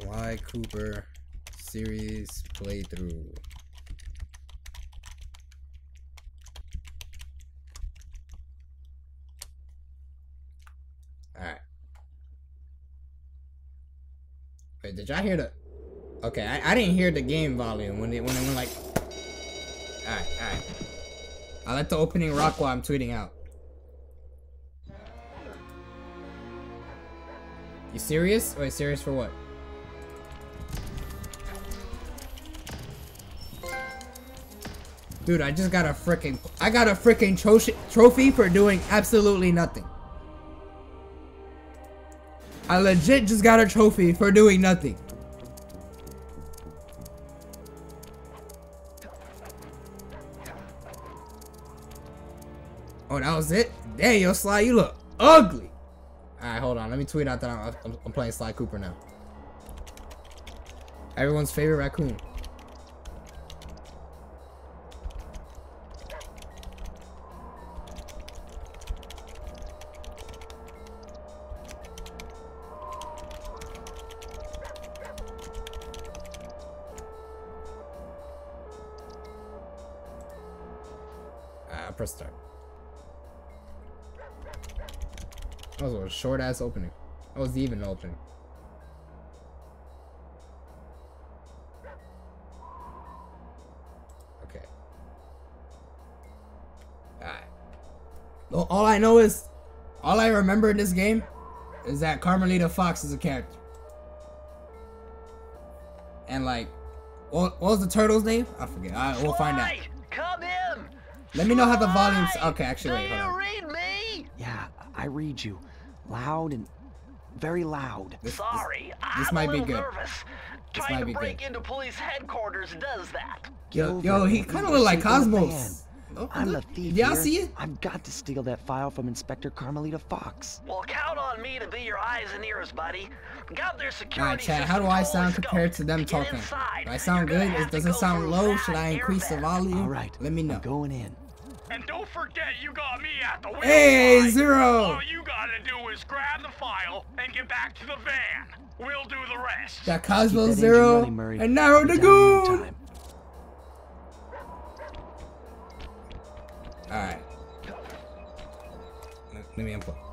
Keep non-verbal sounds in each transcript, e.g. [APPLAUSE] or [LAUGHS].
Sly Cooper series playthrough. Alright. Wait, did y'all hear the... Okay, I, I didn't hear the game volume when it, when it went like... Alright, alright. I let the opening rock while I'm tweeting out. You serious? Wait, serious for what? Dude, I just got a freaking I got a freaking tro trophy for doing absolutely nothing. I legit just got a trophy for doing nothing. Oh, that was it? Damn, yo, Sly, you look ugly. Alright, hold on. Let me tweet out that I'm, I'm, I'm playing Sly Cooper now. Everyone's favorite raccoon. Ass opening. That was even opening. Okay. Alright. All I know is, all I remember in this game is that Carmelita Fox is a character. And like, what, what was the turtle's name? I forget. I, we'll find out. Come in. Let me know how the volume's. Okay, actually, wait, Do hold you on. read me? Yeah, I read you. Loud and very loud. This, this, Sorry, this I'm might a be little good. nervous. This Trying might to break good. into police headquarters does that. yo, yo, he kind of were look like safe in the Cosmos. Oh, I'm the thief Y'all here. see it? I've got to steal that file from Inspector Carmelita Fox. Well, count on me to be your eyes and ears, buddy. Got their security Alright, Chad, how do I sound compared to them Get talking? inside. Do I sound good? gonna does to it sound low? Should I increase the volume? All right, Let me know. I'm going in. And don't forget, you got me at the wheel Hey, side. Zero! All you gotta do is grab the file and get back to the van. We'll do the rest. Got Keep Cosmo that Zero running, and Narrow Be the down in no Goon. Alright. Let, let me unplug.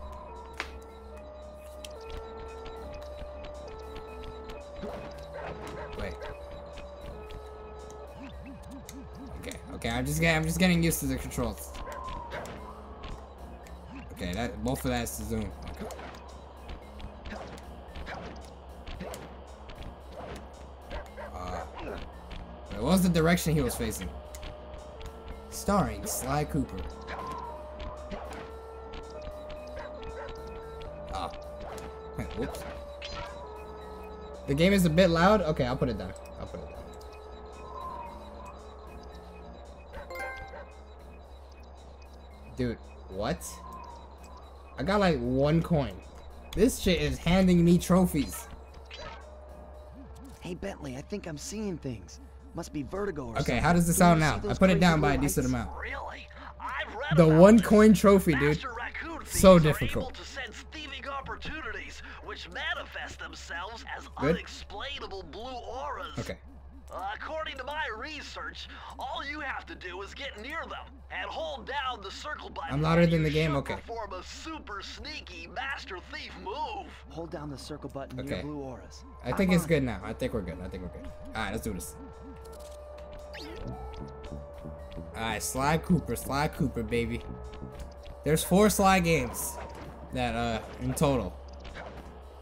Okay, I'm just getting I'm just getting used to the controls. Okay, that both of that's to zoom. Okay. Uh, what was the direction he was facing? Starring Sly Cooper. Ah. [LAUGHS] Whoops. The game is a bit loud? Okay. I'll put it down. Dude, what? I got like one coin. This shit is handing me trophies. Hey Bentley, I think I'm seeing things. Must be vertigo or Okay, something. how does it sound now? I put it down by a decent lights? amount. Really? I've read The one this. coin trophy, dude. Master raccoon thieves So difficult. able to sense thieving opportunities, which manifest themselves as Good. unexplainable blue auras. Okay. Uh, according to my research, all you have to do is get near them and hold down the circle button. I'm louder than the game, should okay. Perform a super sneaky master thief move. Hold down the circle button Okay. near blue auras. I think I'm it's on. good now. I think we're good. I think we're good. Alright, let's do this. Alright, Sly Cooper, Sly Cooper, baby. There's four Sly games that uh in total.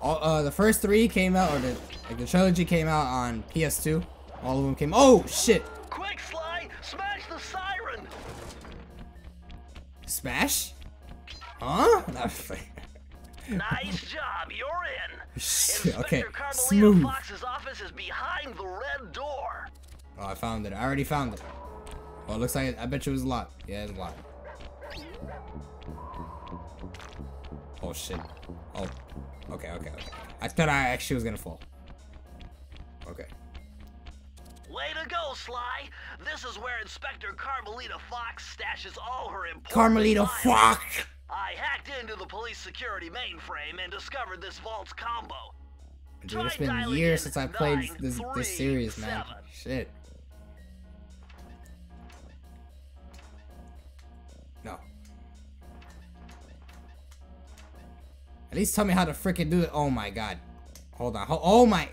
All uh the first three came out or the like the trilogy came out on PS2. All of them came Oh shit! Quick, Sly! Smash the siren! Smash? Huh? [LAUGHS] Nice job, you're in. Shit, okay. Smooth. Fox's office is behind the red door. Oh, I found it. I already found it. Oh, it looks like I bet you it was locked. Yeah, it's locked. Oh shit. Oh. Okay, okay, okay. I thought I actually was gonna fall. Okay. Way to go, Sly! This is where Inspector Carmelita Fox stashes all her important Carmelita fuck! I hacked into the police security mainframe and discovered this vault's combo. Dude, it's been years since I played nine, this three, this series, man. seven. Shit. No. At least tell me how to freaking do it. Oh my god. Hold on. Oh my.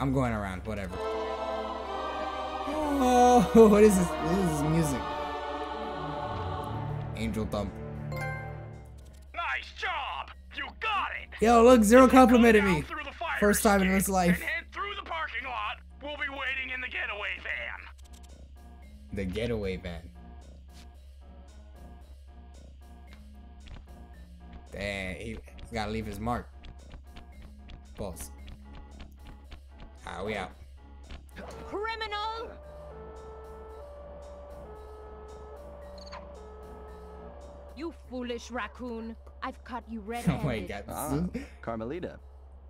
I'm going around. Whatever. Oh, [LAUGHS] what is this? What is this music? Angel Thumb. Nice job! You got it! Yo, look, Zero complimented me. through the fire First time in his life. And head through the parking lot. We'll be waiting in the getaway van. The getaway van. Damn, he gotta leave his mark. Pause. Ah, we out. Criminal! You foolish raccoon. I've caught you Oh [LAUGHS] red-handed. my god. Ah, Carmelita.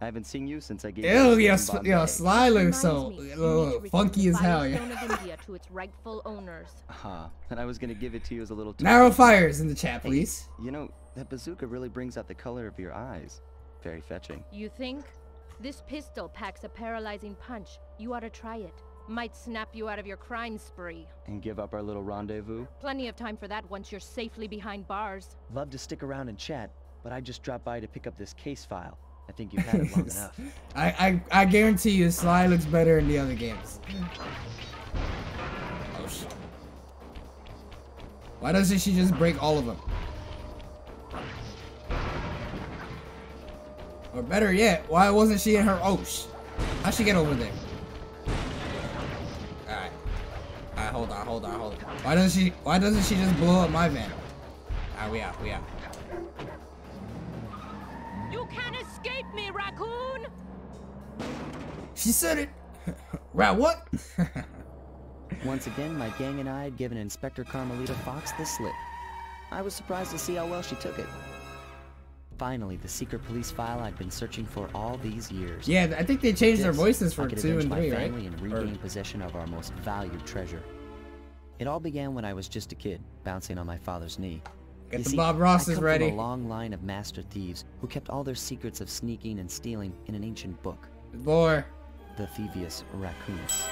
I haven't seen you since I gave you Ew, the yo, in sl- Bombay. yo, Sly looks so me, you need uh, funky as hell, yeah. Firestone to its rightful owners. Huh. And I was gonna give it to you as a little. Narrow fires in the chat, Hey, please. You know that bazooka really brings out the color of your eyes. Very fetching. You think? This pistol packs a paralyzing punch. You ought to try it. Might snap you out of your crime spree. And give up our little rendezvous. Plenty of time for that once you're safely behind bars. Love to stick around and chat, but I just dropped by to pick up this case file. I think you've had it long [LAUGHS] enough. I, I I guarantee you, Sly looks better in the other games. Oh shit. Why doesn't she just break all of them? Or better yet, why wasn't she in her oh sh How'd she get over there? Alright. Alright, hold on, hold on, hold on. Why doesn't she why doesn't she just blow up my van? Alright, we out, we out. You can't escape me, raccoon! She said it! [LAUGHS] right, what? [LAUGHS] Once again, my gang and I had given Inspector Carmelita Fox the slip. I was surprised to see how well she took it. Finally, the secret police file I'd been searching for all these years. yeah, I think they changed their voices for two and my three, right? family and Or- regain possession of our most valued treasure. It all began when I was just a kid, bouncing on my father's knee. Get You the see, Bob I Rosses come ready. From a long line of master thieves who kept all their secrets of sneaking and stealing in an ancient book, Boy. the Thievius Raccoonus.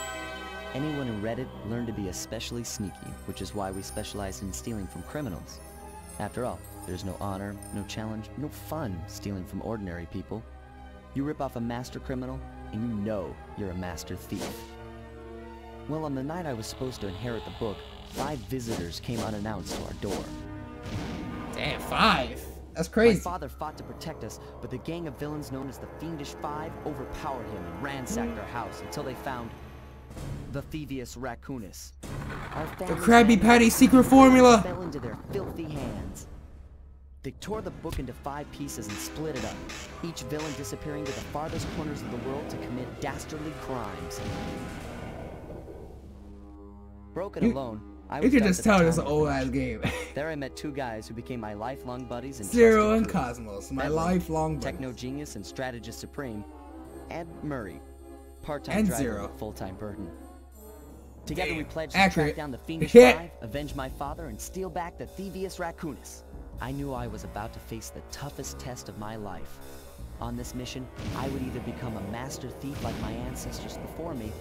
Anyone who read it learned to be especially sneaky, which is why we specialize in stealing from criminals. After all, there's no honor, no challenge, no fun stealing from ordinary people. You rip off a master criminal, and you know you're a master thief. Well, on the night I was supposed to inherit the book, five visitors came unannounced to our door. Damn, five. That's crazy. My crazy. father fought to protect us, but the gang of villains known as the Fiendish Five overpowered him and ransacked our house until they found the Thievius Raccoonus. Our The family's Krabby Patty secret formula. fell into their filthy hands. They tore the book into five pieces and split it up, each villain disappearing to the farthest corners of the world to commit dastardly crimes. Broken You- alone, I You dealt just tell is an old ass game. [LAUGHS] There I met two guys who became my lifelong buddies and Zero and. Cosmos, my lifelong techno buddies. genius and strategist supreme, and Murray, part-time driver, Zero. full-time burden. Together we pledged to accurate. track down the [LAUGHS] Fiendish Five, avenge my father, and steal back the Thievius Raccoonus. I knew I was about to face the toughest test of my life. On this mission, I would either become a master thief like my ancestors before me,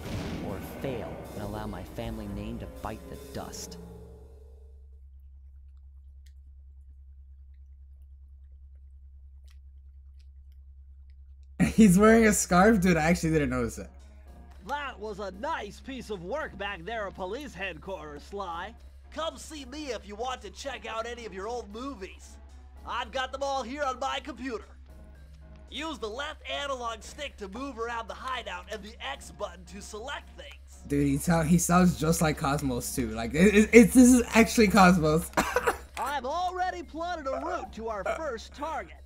or fail and allow my family name to bite the dust. [LAUGHS] He's wearing a scarf, dude. I actually didn't notice that. That was a nice piece of work back there at police headquarters, Sly. Come see me if you want to check out any of your old movies. I've got them all here on my computer. Use the left analog stick to move around the hideout and the X button to select things. Dude, he sound, he sounds just like Cosmos too. Like it, it, it's this is actually Cosmos. [LAUGHS] I've already plotted a route to our first target.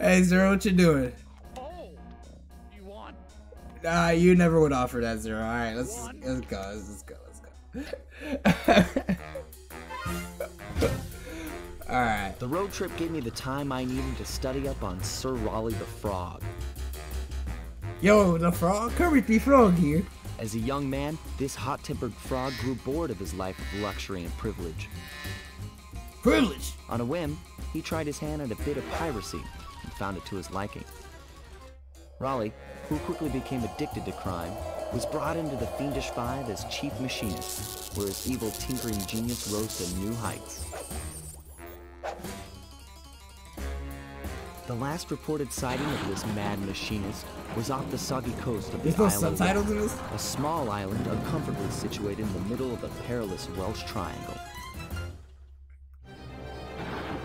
hey Zero, what you doing? Oh, you want? Nah, you never would offer that Zero. All right, let's let's go. Let's go. Let's go. All right. The road trip gave me the time I needed to study up on Sir Raleigh the Frog. Yo, the frog, Kermit the Frog here. As a young man, this hot-tempered frog grew bored of his life of luxury and privilege. Privilege. On a whim, he tried his hand at a bit of piracy and found it to his liking. Raleigh, who quickly became addicted to crime, was brought into the Fiendish Five as chief machinist, where his evil tinkering genius rose to new heights. The last reported sighting of this mad machinist was off the soggy coast of the There's no of subtitles in this? a small island uncomfortably situated in the middle of a perilous Welsh triangle.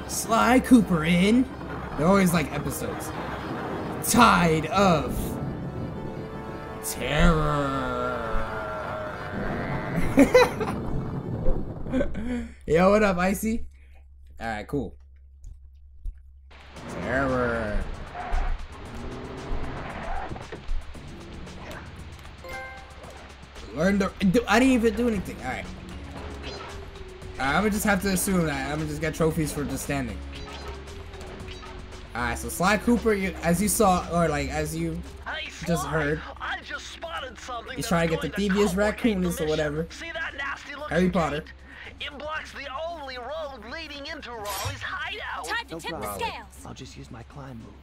Sly Cooper in. They're always like episodes. Tide of Terror. [LAUGHS] Yo, what up, Icy? Alright, cool. Terror. Learn the. I didn't even do anything. Alright. I'm gonna just have to assume that I'm gonna just get trophies for just standing. Alright, so Sly Cooper, you, as you saw, or like as you Hey, Just heard. I just spotted something. He's trying to get the going devious complicate or whatever. See that nasty looking Harry Potter. gate? It blocks the only road leading into Raleigh's hideout. Time to tip the scales. I'll just use my climb move.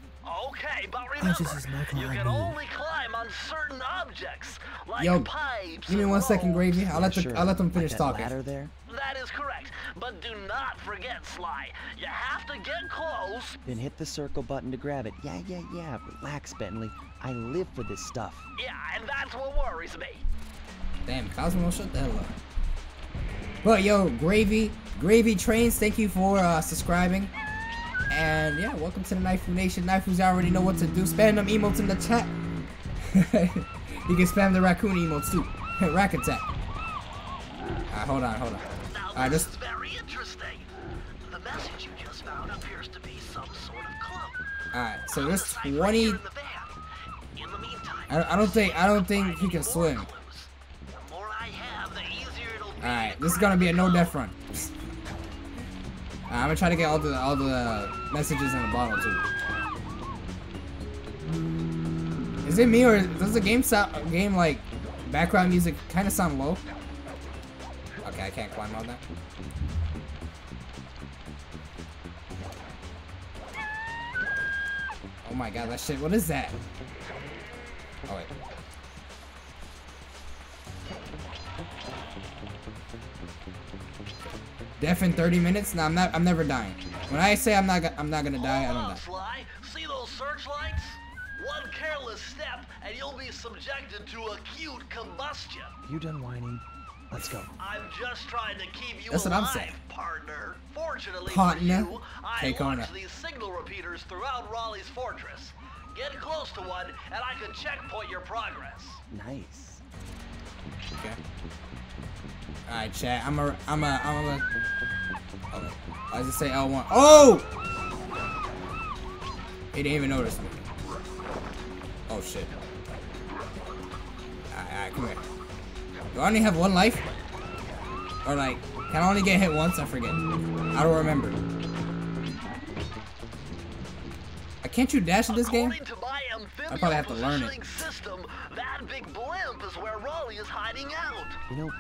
Okay, but remember, just use my you can only climb on certain objects, like Yo, pipes. give me one second. Gravy. I'll let the Sure, I'll let them like finish that talking. ladder there. That is correct, but do not forget, Sly. You have to get close. Then hit the circle button to grab it. Yeah, yeah, yeah. Relax, Bentley. I live for this stuff. Yeah, and that's what worries me. Damn, Cosmo, shut the hell up. But yo, Gravy, Gravy Trains, thank you for uh, subscribing. And yeah, welcome to the Naifu Nation. Naifus already know what to do. Spam them emotes in the chat. [LAUGHS] you can spam the raccoon emotes too. [LAUGHS] Rack attack. Alright, hold on, hold on. Alright, this just is very interesting. The message you just found appears to be some sort of clue. alright. So there's 20. in the van. In the meantime, I, I don't think I don't think he can swim. The more I have, the easier it'll be Alright, this is gonna be a no death run. [LAUGHS] I'm gonna try to get all the all the messages in the bottle too. Is it me or does the game sound game like background music kind of sound low? Okay, I can't climb on that. Oh my god, that shit! What is that? Oh wait. Death in 30 minutes? No, I'm not. I'm never dying. When I say I'm not, I'm not gonna die, I Hold don't on, die. Sly. See those searchlights? One careless step, and you'll be subjected to acute combustion. You done whining? Let's go. I'm just trying to keep you That's what I'm alive, saying. partner. Fortunately Partner. for you, I Take on it. these signal repeaters throughout Raleigh's fortress. Get close to one, and I can checkpoint your progress. Nice. Okay. All right, chat. I'm a. I'm a. I'm a. Oh, I just say L1. Oh! He didn't even notice me. Oh shit. Alright, alright, come here. Do I only have one life? Or like, can I only get hit once? I forget. I don't remember. Uh, Can't you dash in this game? According to my amphibious probably have to learn it. system, that big blimp is where Raleigh is hiding out. You know,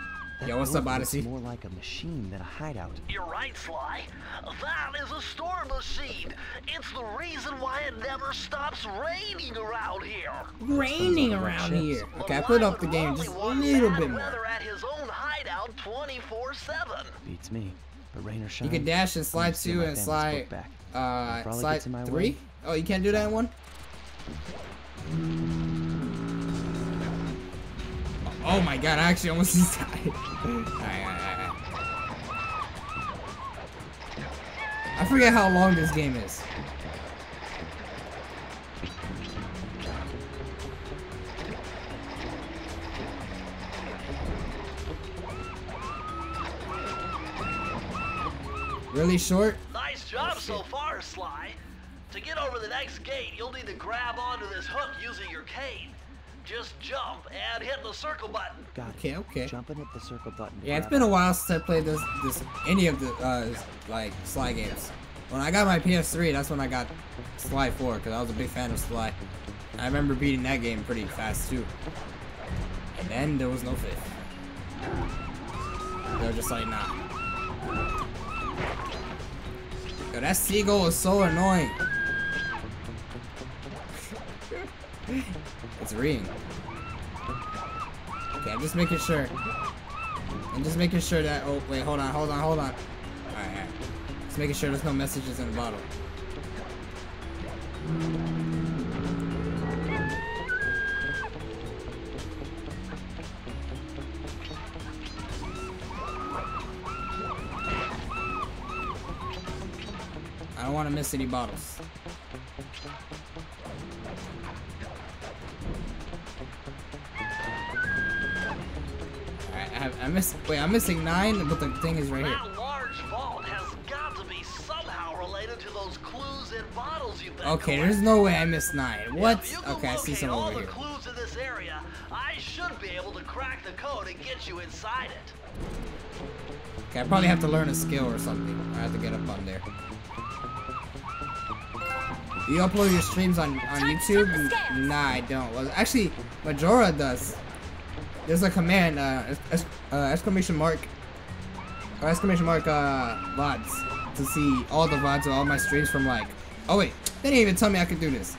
that Yo, what's up, building looks Odyssey? more like a machine than a hideout. You're right, Sly. That is a storm machine. It's the reason why it never stops raining around here. Raining around here. Okay, I put up the game just a little bit more. At his own hideout 24/7. Beats me. But rain or shine. You can dash and slide gonna two and slide back. uh slide gets in my three. way, Oh, you can't do that in one. Oh my god! I actually almost [LAUGHS] just died. Alright, alright, alright. I forget how long this game is. Really short? Nice job so far, Sly. To get over the next gate, you'll need to grab onto this hook using your cane. Just jump and hit the circle button. Got it. Okay, okay. Jump and hit the circle button. Yeah, it's been a while since I played this, this any of the uh, like Sly games. When I got my PS3, that's when I got Sly 4 because I was a big fan of Sly. I remember beating that game pretty fast too. And then there was no fifth. They were just like, nah. Yo, that seagull is so annoying. It's. Okay, I'm just making sure. I'm just making sure that. Oh, wait, hold on, hold on, hold on. Alright, alright. Just making sure there's no messages in the bottle. I don't want to miss any bottles. Alright, miss wait, I'm missing nine, but the thing is right here. Large vault has got to be somehow related to those clues in bottles you've been Okay, collecting. there's no way I missed nine. What? If you can Okay, I see locate some all over the here. clues in this area, I should be able to crack the code and get you inside it. Okay, I probably have to learn a skill or something. I have to get up on there. You upload your streams on, on YouTube? N- Nah, I don't. Well, actually, Majora does. There's a command, uh, uh, exclamation mark, or exclamation mark, uh, VODs to see all the VODs of all my streams from like, oh wait, they didn't even tell me I could do this.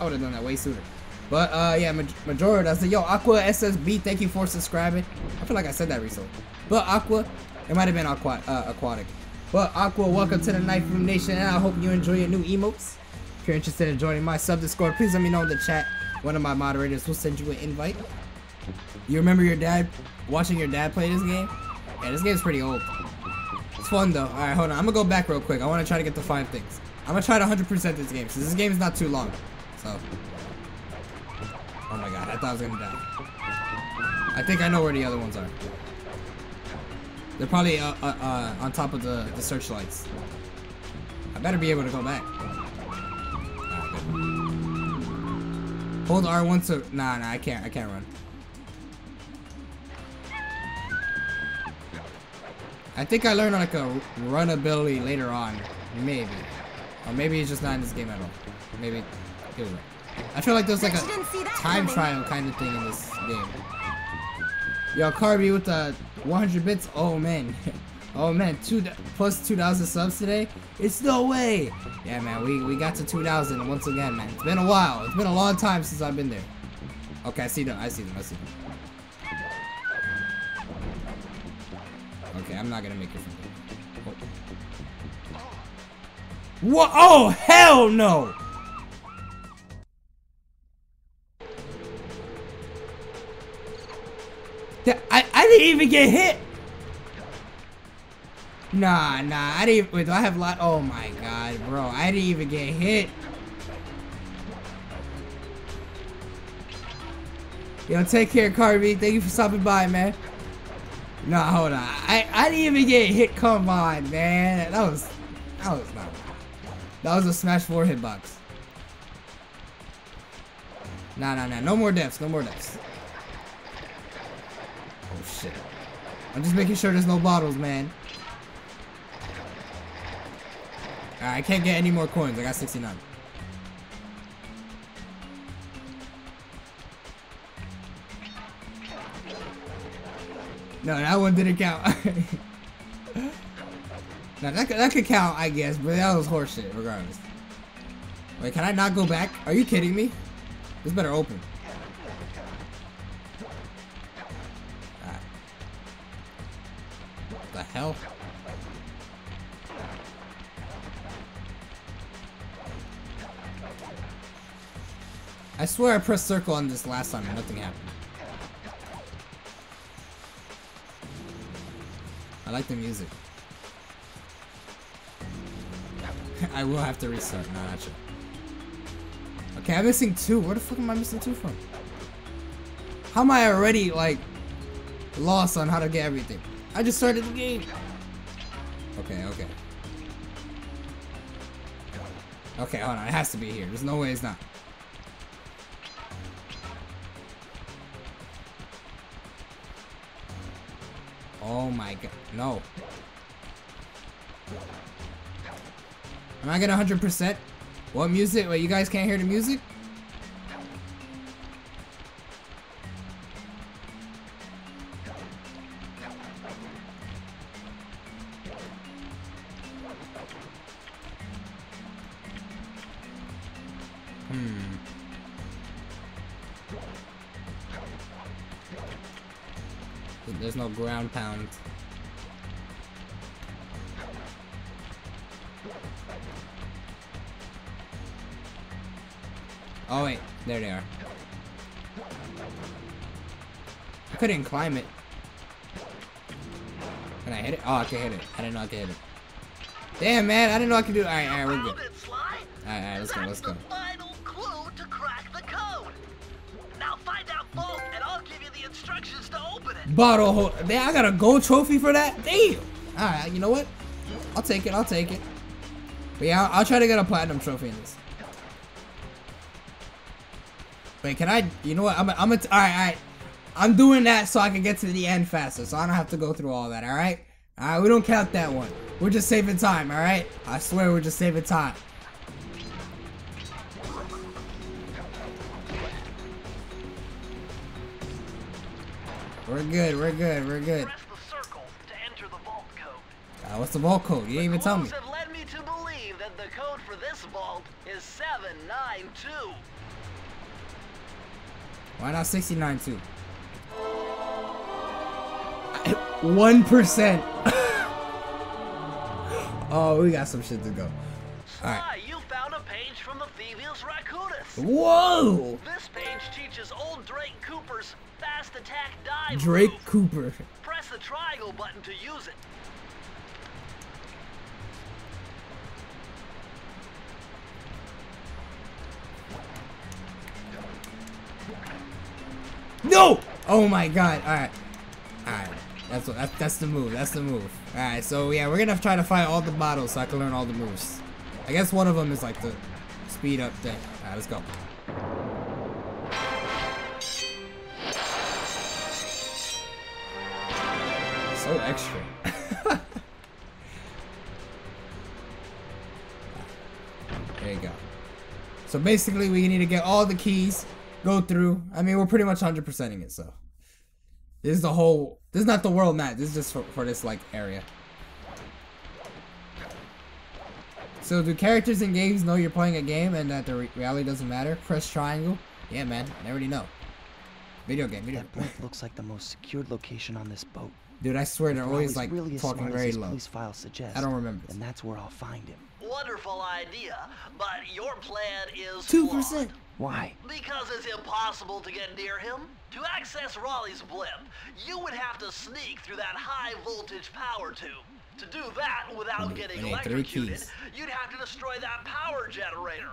I would have done that way sooner. But, uh, yeah, Maj- Majora does it. Yo, Aqua SSB, thank you for subscribing. I feel like I said that recently. But Aqua, it might have been aqua, uh, aquatic. But Aqua, welcome to the Knife Room Nation, and I hope you enjoy your new emotes. If you're interested in joining my sub Discord, please let me know in the chat. One of my moderators will send you an invite. You remember your dad watching your dad play this game? Yeah, this game's pretty old. It's fun though. Alright, hold on. I'm gonna go back real quick. I wanna try to get the five things. I'm gonna try to 100% this game, since this game is not too long. So. Oh my god, I thought I was gonna die. I think I know where the other ones are. They're probably uh, uh, uh, on top of the, the searchlights. I better be able to go back. Hold R1 to... Nah, nah, I can't. I can't run. I think I learned like a run ability later on. Maybe. Or maybe it's just not in this game at all. Maybe. I feel like there's like Bet you didn't see a time trial kind of thing in this game. Yo, Carby with the 100 bits. Oh man. [LAUGHS] Oh man, two plus 2,000 subs today? It's no way. Yeah, man, we, we got to 2,000 once again, man. It's been a while. It's been a long time since I've been there. Okay, I see them. I see them. I see them. I'm not gonna make it here. Oh. What? Oh, hell no! I, I didn't even get hit! Nah, nah, I didn't. Wait, do I have a lot? Oh my god, bro, I didn't even get hit. Yo, take care, Carby. Thank you for stopping by, man. Nah, hold on. I I didn't even get hit. Come on, man. That was that was not. That was a smash four hitbox. Nah, nah, nah. No more deaths. No more deaths. Oh shit. I'm just making sure there's no bottles, man. I can't get any more coins. I got 69. No, that one didn't count. [LAUGHS] now that could, that could count, I guess, but that was horseshit, regardless. Wait, can I not go back? Are you kidding me? This better open. What the hell? I swear I pressed circle on this last time and nothing happened. I like the music. [LAUGHS] I will have to restart. No, not sure. Okay, I'm missing two. Where the fuck am I missing two from? How am I already, like, lost on how to get everything? I just started the game. Okay, okay. Okay, hold on. It has to be here. There's no way it's not. Oh my god. No. Am I getting 100%? What music? Wait, you guys can't hear the music? Climb it. Can I hit it? Oh, I can hit it. I didn't know I could hit it. Damn, man, I didn't know I could do. All right, all right, we're good. It, All right, all right, let's go, let's go. the final clue to crack the code. Now find out both, and I'll give you the instructions to open it. Bottle hold. Damn, I got a gold trophy for that. Damn. All right, you know what? I'll take it. I'll take it. But yeah, I'll, I'll try to get a platinum trophy in this. Wait, can I? You know what? I'm. I'm. A, all right, all right. I'm doing that so I can get to the end faster, so I don't have to go through all that. All right. All right. We don't count that one. We're just saving time. All right. I swear, we're just saving time. We're good. We're good. We're good. Press the circle to enter the vault code. Uh, what's the vault code? You didn't even tell me. Have led me to believe that the code for this vault is 792. Why not 69 too? One percent. [LAUGHS] oh, we got some shit to go. Sly, Alright. you found a page from the Thievius Raccoonus. Whoa! This page teaches old Drake Cooper's fast attack dive Drake move. Cooper. Press the triangle button to use it. No! Oh my god. Alright. Alright. That's what that's, that's the move. That's the move. Alright, so yeah, we're gonna try to find all the bottles so I can learn all the moves. I guess one of them is like the speed up thing. Alright, let's go. So extra. [LAUGHS] there you go. So basically, we need to get all the keys, go through. I mean, we're pretty much 100%ing it, so. This is the whole. This is not the world map. This is just for, for this, like, area. So, do characters in games know you're playing a game and that the re reality doesn't matter? Press triangle? Yeah, man. I already know. Video game, video That game. point looks like the most secured location on this boat. Dude, I swear they're If always, Raleigh's like, really talking very low. police file suggests, I don't remember this. And that's where I'll find him. Wonderful idea, but your plan is 2%. flawed. Why? Because it's impossible to get near him. To access Raleigh's blimp, you would have to sneak through that high voltage power tube. To do that without We getting we electrocuted, you'd have to destroy that power generator.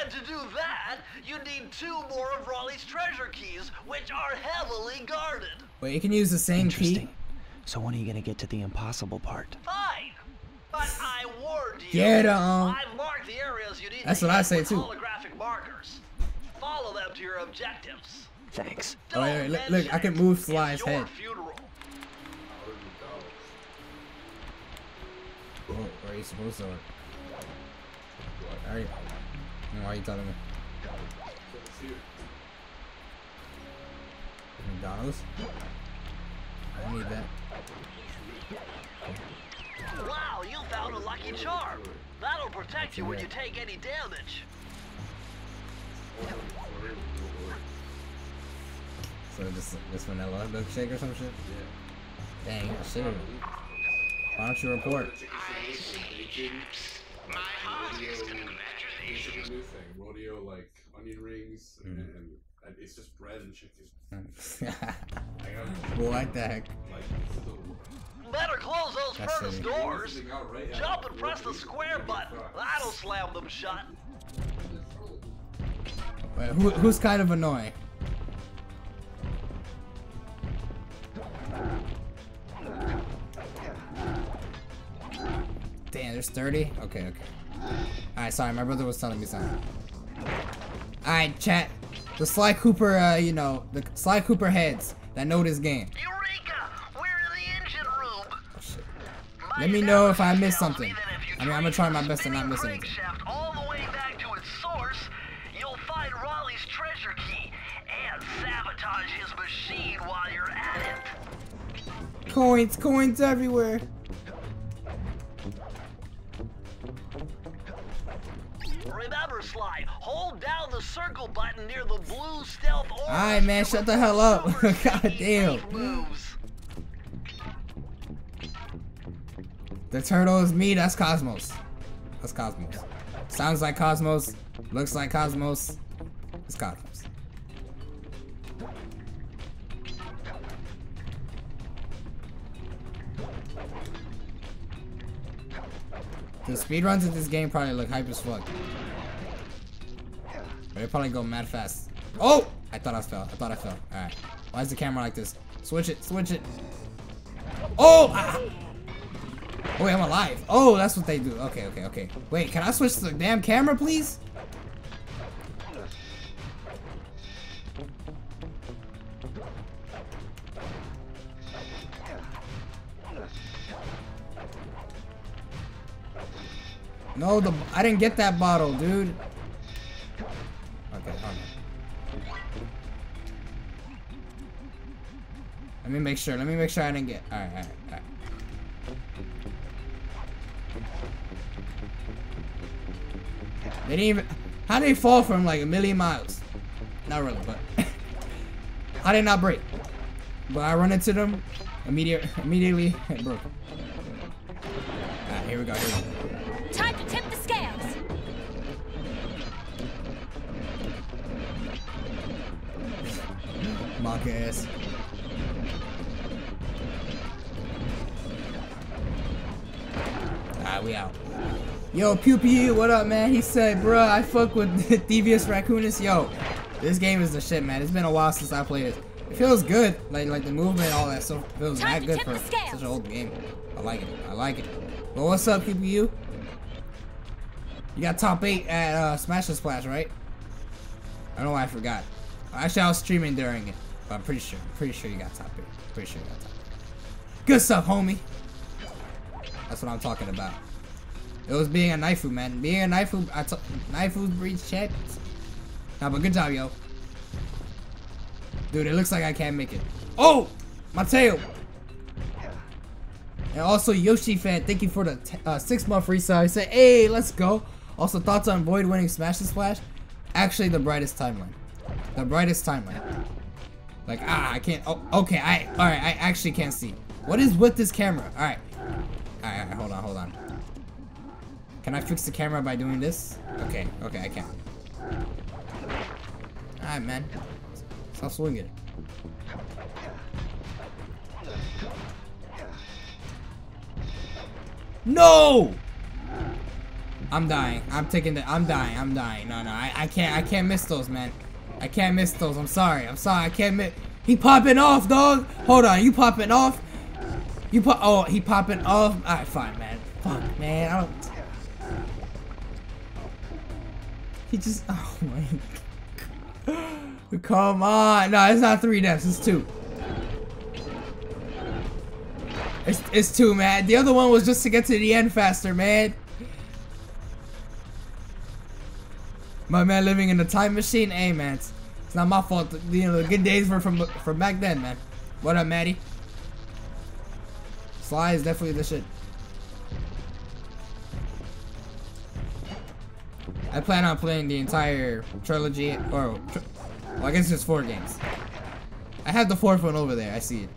And to do that, you'd need two more of Raleigh's treasure keys, which are heavily guarded. Wait, you can use the same Interesting. key? So when are you gonna get to the impossible part? Fine. But I warned you. Get 'em. I've marked the areas you need That's to what I say too. holographic markers. Follow them to your objectives. Thanks. Oh, wait, wait, Don't look- look, mention I can it. move It's Sly's your head. funeral. Oh, where are you supposed to? Are you? Why are you telling me? McDonald's? I don't need that. Wow, you found a lucky charm. That'll protect you when you take any damage. So just this vanilla milkshake or some shit? Yeah. Dang, shit. Why don't you report? It's a new thing. Rodeo like onion rings Mm. and, and it's just bread and chicken. [LAUGHS] what the heck? Like it's a Better close those That's furnace silly. doors. Right Jump and press the square button. That'll slam them shut. Wait, who, who's kind of annoying? Damn, there's 30? Okay, okay. Alright, sorry, my brother was telling me something. Alright, chat. The Sly Cooper, uh, you know, the Sly Cooper heads that know this game. Eureka! We're in the engine room. Oh. Let me know if I missed something. me that if you I mean, I'm gonna try my best to not miss anything. Coins, coins everywhere. Remember, Sly, hold down the circle button near the blue stealth orange. Alright, man, shut the hell up. [LAUGHS] God damn. The turtle is me, that's Cosmos. That's Cosmos. Sounds like Cosmos, looks like Cosmos. It's Cosmos. The speedruns in this game probably look hype as fuck. They probably go mad fast. Oh! I thought I fell. I thought I fell. Alright. Why is the camera like this? Switch it. Switch it. Oh! Ah. Oh, wait, I'm alive. Oh, that's what they do. Okay, okay, okay. Wait, can I switch the damn camera, please? No, the I didn't get that bottle, dude. Okay, on. Let me make sure. Let me make sure I didn't get. All right, all right, all right. They didn't even. How did they fall from like a million miles? Not really, but [LAUGHS] how did not break? But I run into them, immediate, [LAUGHS] immediately broke. Alright, here we go. Here we go. Ass. Alright, we out. Yo, Pew Pew, what up, man? He said, bruh, I fuck with [LAUGHS] Thievius Raccoonus. Yo, this game is the shit, man. It's been a while since I played it. It feels good. Like, like the movement, all that stuff feels Time that good for such an old game. I like it. I like it. But what's up, Pew Pew? You got top 8 at uh, Smash and Splash, right? I don't know why I forgot. Actually, I was streaming during it. But I'm pretty sure. Pretty sure you got top 8. Pretty sure you got top 8. Good stuff, homie. That's what I'm talking about. It was being a Naifu, man. Being a Naifu, I t Naifu breeds champions. Nah, but good job, yo. Dude, it looks like I can't make it. Oh! My tail! And also, Yoshi fan, thank you for the uh, six month resub. He said, hey, let's go. Also, thoughts on Void winning Smash and Splash? Actually, the brightest timeline. The brightest timeline. Like, ah, I can't. Oh, okay, I. Alright, I actually can't see. What is with this camera? Alright. Alright, alright, hold on, hold on. Can I fix the camera by doing this? Okay, okay, I can. Alright, man. Stop swinging. No! I'm dying. I'm taking the. I'm dying. I'm dying. No, no. I, I can't. I can't miss those, man. I can't miss those. I'm sorry. I'm sorry. I can't miss. He popping off, dog. Hold on. You popping off? You pop. Oh, he popping off. All right, fine, man. Fuck, man. I don't. He just. Oh my. [LAUGHS] Come on. No, it's not three deaths. It's two. It's, it's two, man. The other one was just to get to the end faster, man. My man living in a time machine. Hey, man. It's, it's not my fault. You know, the good days were from from back then, man. What up, Maddie? Sly is definitely the shit. I plan on playing the entire trilogy, or, well, I guess it's four games. I have the fourth one over there. I see it.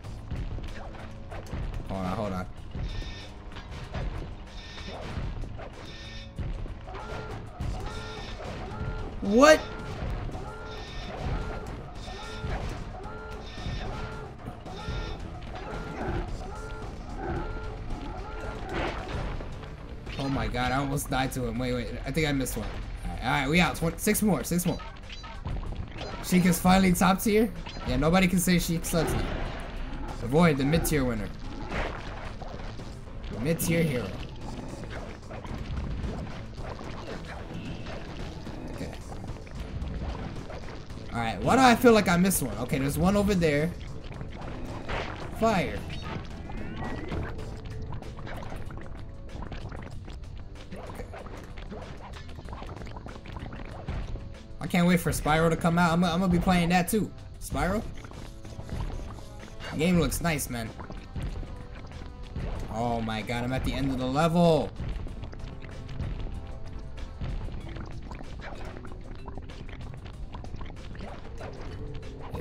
Hold on, hold on. What? Oh my god, I almost died to him. Wait, wait, I think I missed one. Alright, we out. Six more, six more. Sheik is finally top tier? Yeah, nobody can say Sheik sucks now. Avoid the mid-tier winner. Mid-tier hero. Alright, why do I feel like I missed one? Okay, there's one over there. Fire. I can't wait for Spyro to come out. I'm, I'm gonna be playing that too. Spyro? The game looks nice, man. Oh my god, I'm at the end of the level.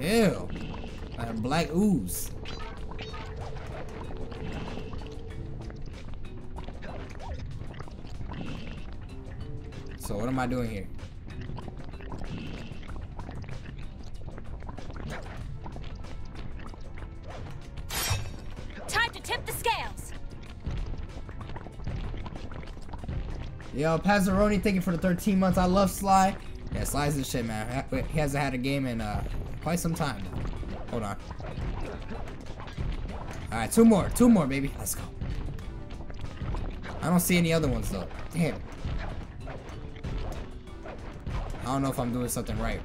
Ew. Like a black ooze. So what am I doing here? Time to tip the scales. Yo, Pazzaroni, thank you for the 13 months. I love Sly. Yeah, Sly's the shit, man. He hasn't had a game in uh, quite some time. Hold on. Alright, two more. Two more, baby. Let's go. I don't see any other ones, though. Damn. I don't know if I'm doing something right.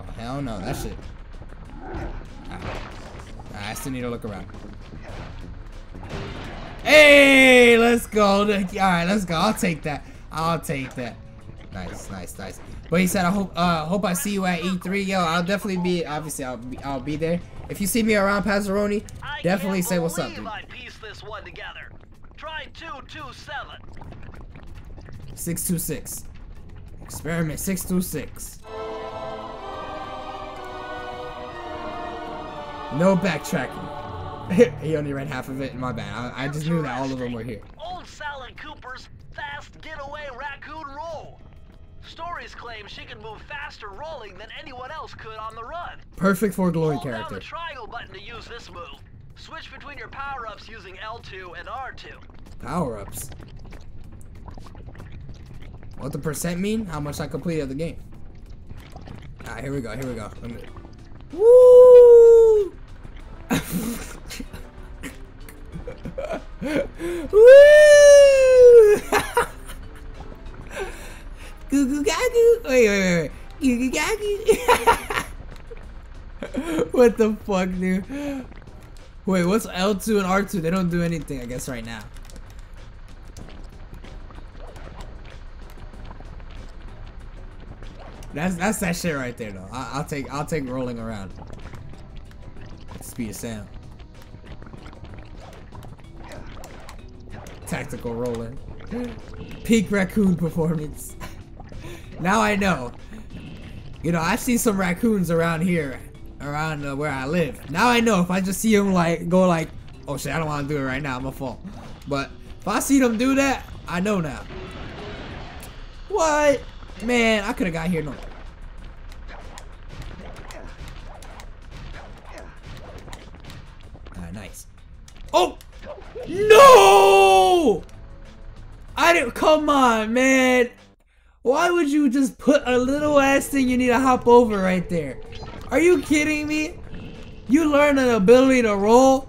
Oh, hell no. That shit. Alright. Alright, I still need to look around. Hey, let's go. All right, let's go. I'll take that. I'll take that. Nice, nice, nice. But he said, I hope, uh, hope I see you at E3. Yo, I'll definitely be. Obviously, I'll be, I'll be there. If you see me around Pazzaroni, definitely say what's up, dude. I pieced this one together. Try 227. Six two six. Experiment six two six. No backtracking. [LAUGHS] he only read half of it. My bad. I, I just knew that all of them were here. Old Sally Cooper's fast getaway roll. Stories claim she can move faster rolling than anyone else could on the run. Perfect for glory Hold down character. the triangle button to use this move. Switch between your power-ups using L2 and R2. Power ups. What the percent mean? How much I completed the game. Alright, here we go, here we go. Let me... Woo! [LAUGHS] Woo! [LAUGHS] Goo goo gagoo. Wait, wait, wait, wait. Goo goo gagoo. [LAUGHS] what the fuck, dude? Wait, what's L2 and R2? They don't do anything, I guess, right now. That's that's that shit right there, though. I, I'll take I'll take rolling around. Speed of sound. Tactical rolling. Peak raccoon performance. [LAUGHS] now I know. You know, I've seen some raccoons around here, around uh, where I live. Now I know if I just see them like go like, oh shit, I don't want to do it right now. I'm a fall. But if I see them do that, I know now. What? Man, I could have got here no. Ah, nice. Oh! No! I didn't. Come on, man. Why would you just put a little ass thing you need to hop over right there? Are you kidding me? You learn an ability to roll,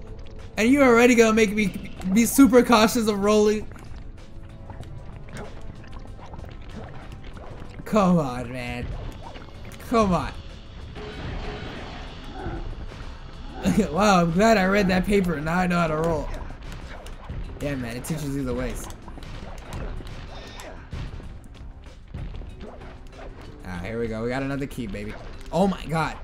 and you're already gonna make me be super cautious of rolling. Come on, man. Come on. [LAUGHS] wow, I'm glad I read that paper. Now I know how to roll. Yeah, man, it teaches you the ways. Here we go. We got another key, baby. Oh my god.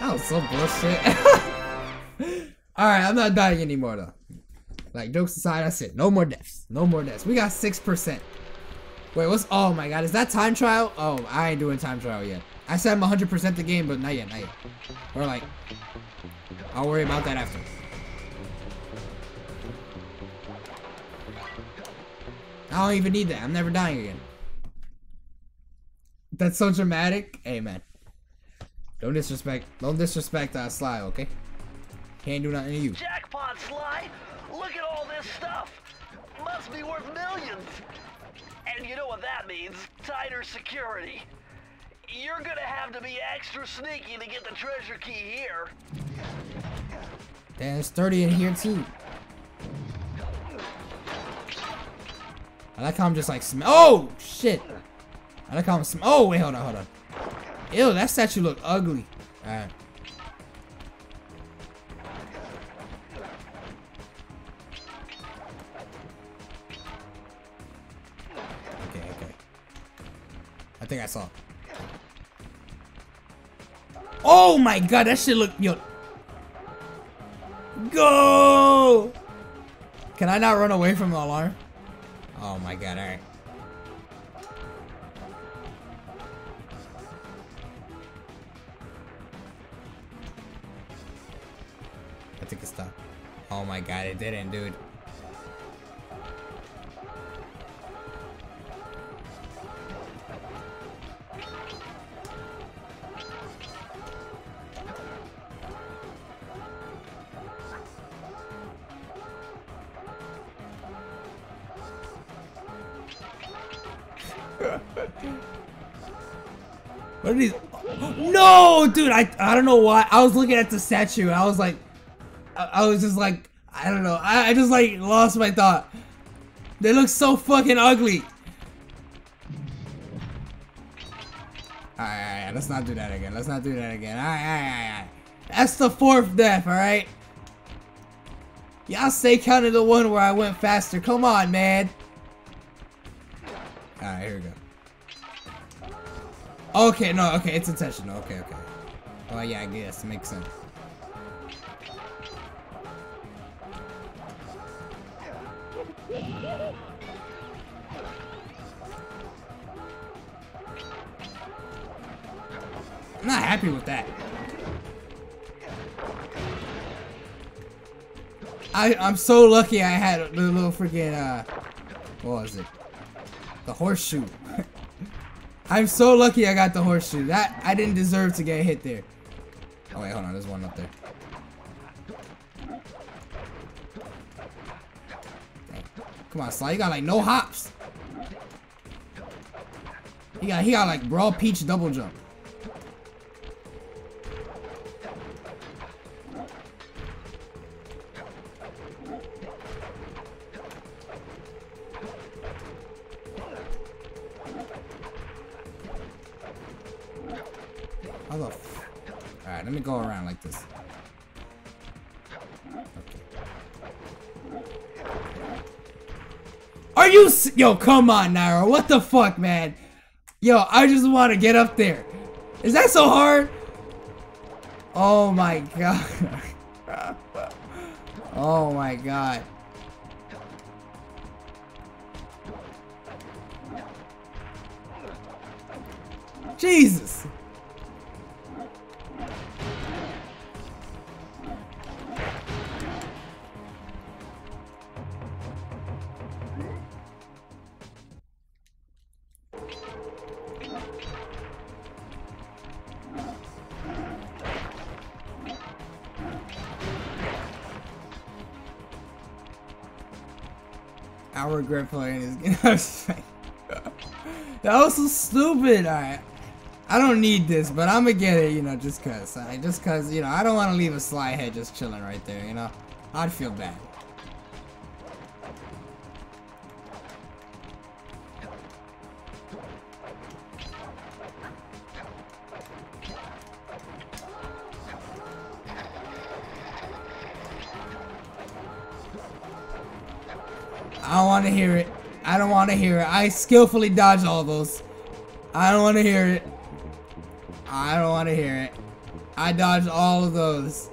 That was so bullshit. [LAUGHS] Alright, I'm not dying anymore though. Like jokes aside, that's it. No more deaths. No more deaths. We got six percent. Wait, what's? Oh my god, is that time trial? Oh, I ain't doing time trial yet. I said I'm 100% the game, but not yet, not yet. Or like, I'll worry about that after. I don't even need that. I'm never dying again. That's so dramatic. Hey man, don't disrespect. Don't disrespect uh, Sly, okay? Can't do nothing to you. Jackpot, Sly! Look at all this stuff! Must be worth millions! And you know what that means? Tighter security. You're gonna have to be extra sneaky to get the treasure key here. Damn, there's 30 in here too. I like how I'm just like sm- Oh shit! I like how I'm sm- Oh wait, hold on, hold on. Ew, that statue look ugly. Alright. Okay, okay. I think I saw. Oh my god, that shit look yo. Go! Can I not run away from the alarm? Oh my god, alright. I think it stopped. Oh my god, it didn't, dude. What are these? No, dude, I I don't know why. I was looking at the statue. I was like, I, I was just like, I don't know. I, I just like lost my thought. They look so fucking ugly. Alright, alright, let's not do that again. Let's not do that again. Alright, alright, alright. That's the fourth death, alright? Y'all stay counting the one where I went faster. Come on, man. Alright, here we go. Okay, no, okay, it's intentional. Okay, okay. Oh, yeah, I guess. Makes sense. I'm not happy with that. I, I'm so lucky I had the little freaking, uh, what was it? The horseshoe. [LAUGHS] I'm so lucky I got the horseshoe. That, I didn't deserve to get hit there. Oh wait, hold on, there's one up there. Come on, Sly, you got like no hops. He got, he got like raw peach double jump. How the f- Alright, let me go around like this. Are you Yo, come on, Nairo. What the fuck, man? Yo, I just want to get up there. Is that so hard? Oh my god. [LAUGHS] oh my god. Jesus. I regret playing this game. that was so stupid. I, I don't need this, but I'm gonna get it, you know, just cause. I just cause, you know, I don't want to leave a sly head just chilling right there, you know. I'd feel bad. Want to hear it. I don't want to hear it. I skillfully dodge all those. I don't want to hear it. I don't want to hear it. I dodged all of those.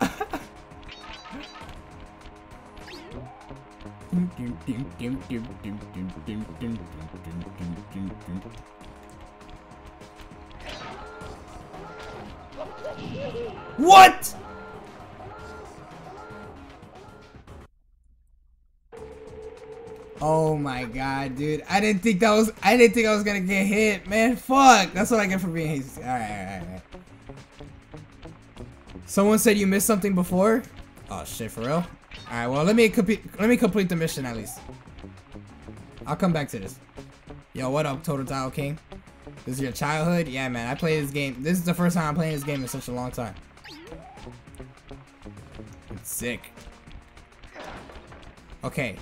[LAUGHS] [LAUGHS] What? Oh my god, dude. I didn't think that was I didn't think I was gonna get hit, man. Fuck. That's what I get for being hasty. Alright, alright, alright. Someone said you missed something before? Oh shit, for real? Alright, well let me complete let me complete the mission at least. I'll come back to this. Yo, what up, Total Tile King? This is your childhood? Yeah, man. I played this game. This is the first time I'm playing this game in such a long time. Sick. Okay.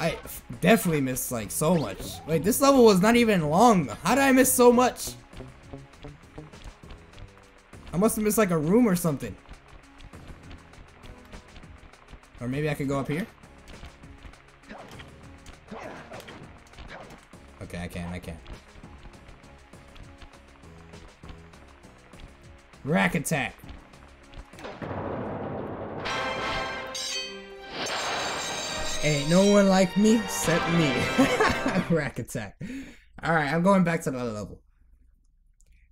I definitely missed, like, so much. Wait, this level was not even long. How did I miss so much? I must have missed, like, a room or something. Or maybe I could go up here? Okay, I can, I can. Rack attack! Ain't no one like me except me. [LAUGHS] Rack attack. Alright, I'm going back to another level.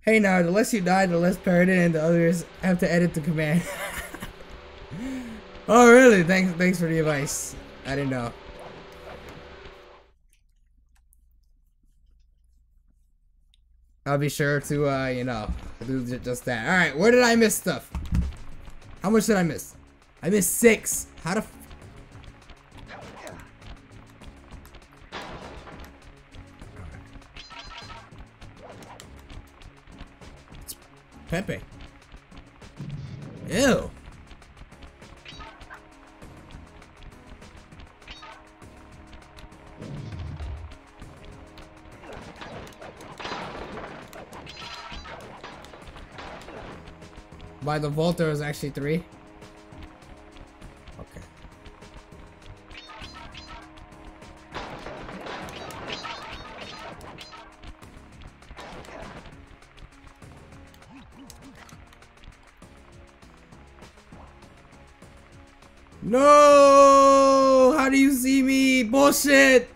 Hey now, the less you die, the less parroted and the others have to edit the command. [LAUGHS] oh really? Thanks thanks for the advice. I didn't know. I'll be sure to, uh, you know, do just that. Alright, where did I miss stuff? How much did I miss? I missed six. How the Pepe. Ew. By the vault, there was actually three. No! How do you see me? Bullshit!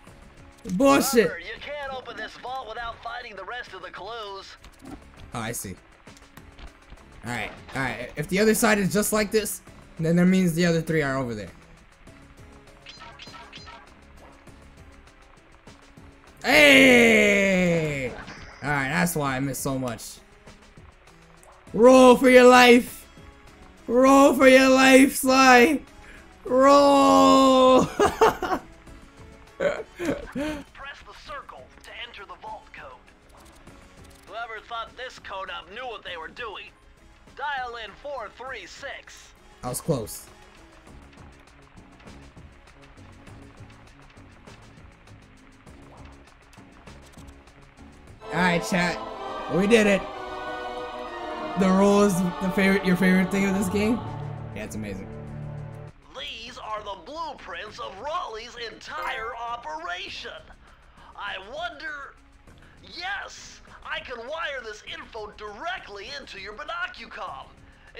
Bullshit! Remember, you can't open this vault without finding the rest of the clues. Oh, I see. Alright, alright. If the other side is just like this, then that means the other three are over there. Hey! Alright, that's why I missed so much. Roll for your life! Roll for your life, Sly! Roll! [LAUGHS] Press the circle to enter the vault code. Whoever thought this code up knew what they were doing. Dial in 436. I was close. Alright, chat. We did it. The roll is the favorite your favorite thing of this game? Yeah, it's amazing. These are the blueprints of Raleigh's entire operation. I wonder. Yes, I can wire this info directly into your binocucom.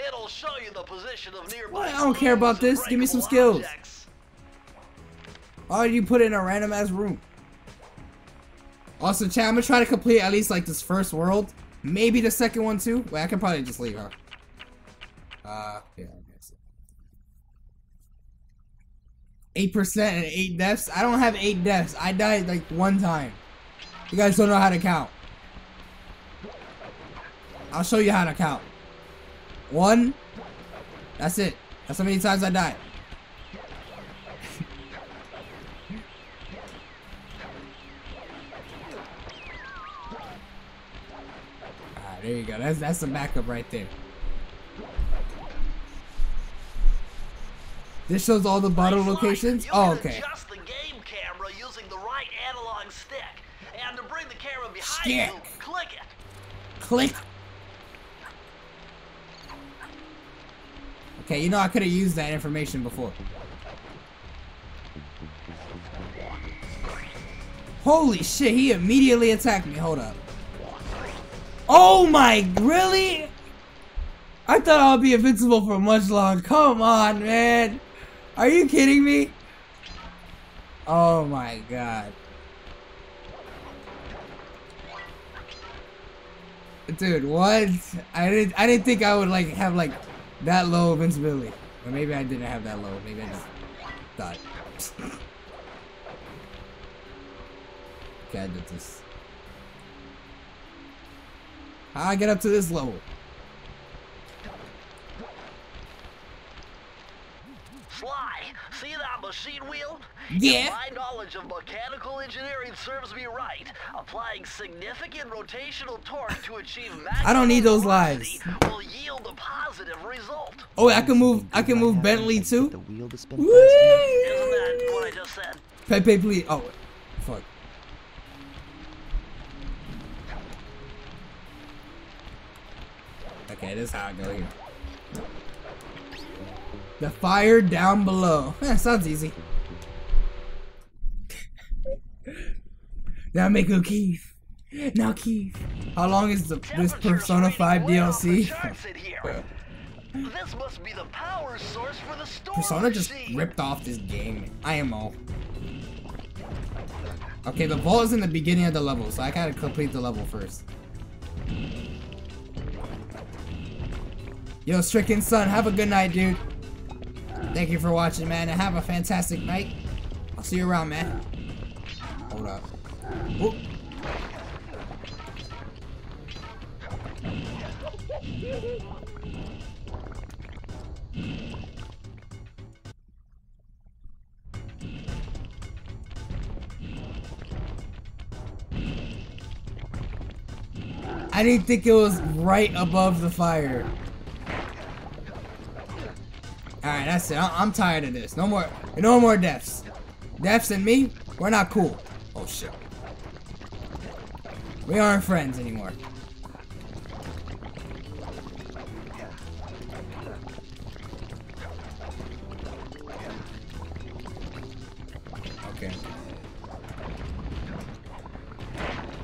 It'll show you the position of nearby. Well, I don't care about this. Give me some skills. objects. Why did you put it in a random ass room? Also, chat, I'm gonna try to complete at least like this first world. Maybe the second one too. Wait, I can probably just leave, huh? Uh, yeah, I guess. Eight percent and eight deaths. I don't have eight deaths. I died like one time. You guys don't know how to count. I'll show you how to count. One. That's it. That's how many times I died. [LAUGHS] Ah, there you go. That's that's the backup right there. This shows all the bottle locations. Oh, okay. Adjust the game camera using the right analog stick, and to bring the camera behind Stick. you, click it. Click. Okay, you know I could have used that information before. Holy shit, he immediately attacked me. Hold up. Oh my, really? I thought I would be invincible for much longer. Come on, man. Are you kidding me? Oh my god. Dude, what? I didn't I didn't think I would like have like that low invincibility. Or maybe I didn't have that low. Maybe I just thought. okay, I did this. How I get up to this level? Sly, see that machine wheel? Yeah. If my knowledge of mechanical engineering serves me right, applying significant rotational torque to achieve maximum I don't need those velocity lives. will yield a positive result. Oh, I can move. I can move Bentley too. The wheel to spin Isn't that what I just said? Pepe, please. Oh, fuck. Okay, this is how I go here. The fire down below. Eh, sounds easy. now make O'Keefe. Now, Keith, how long is the, this Persona 5 DLC? [LAUGHS] This must be the power source for the storm Persona just ripped off this game. IMO. Okay, the vault is in the beginning of the level, so I gotta complete the level first. Yo, Stricken Son, have a good night, dude. Thank you for watching, man, and have a fantastic night. I'll see you around, man. Hold up. Whoop. I didn't think it was right above the fire. Alright, that's it. I I'm tired of this. No more, no more deaths. Deaths and me, we're not cool. Oh shit. We aren't friends anymore. Okay.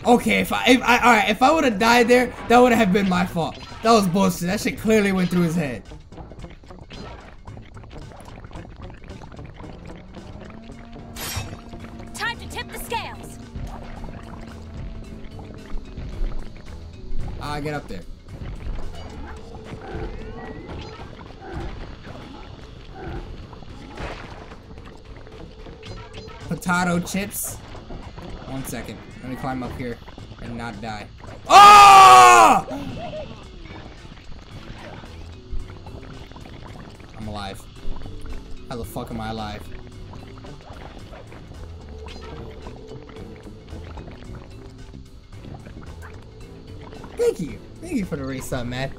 Okay, if I, if I, alright, if I would have died there, that would have been my fault. That was bullshit. That shit clearly went through his head. Ah, get up there. Potato chips. One second. Let me climb up here and not die. Oh! I'm alive. How the fuck am I alive? Thank you. Thank you for the up, man.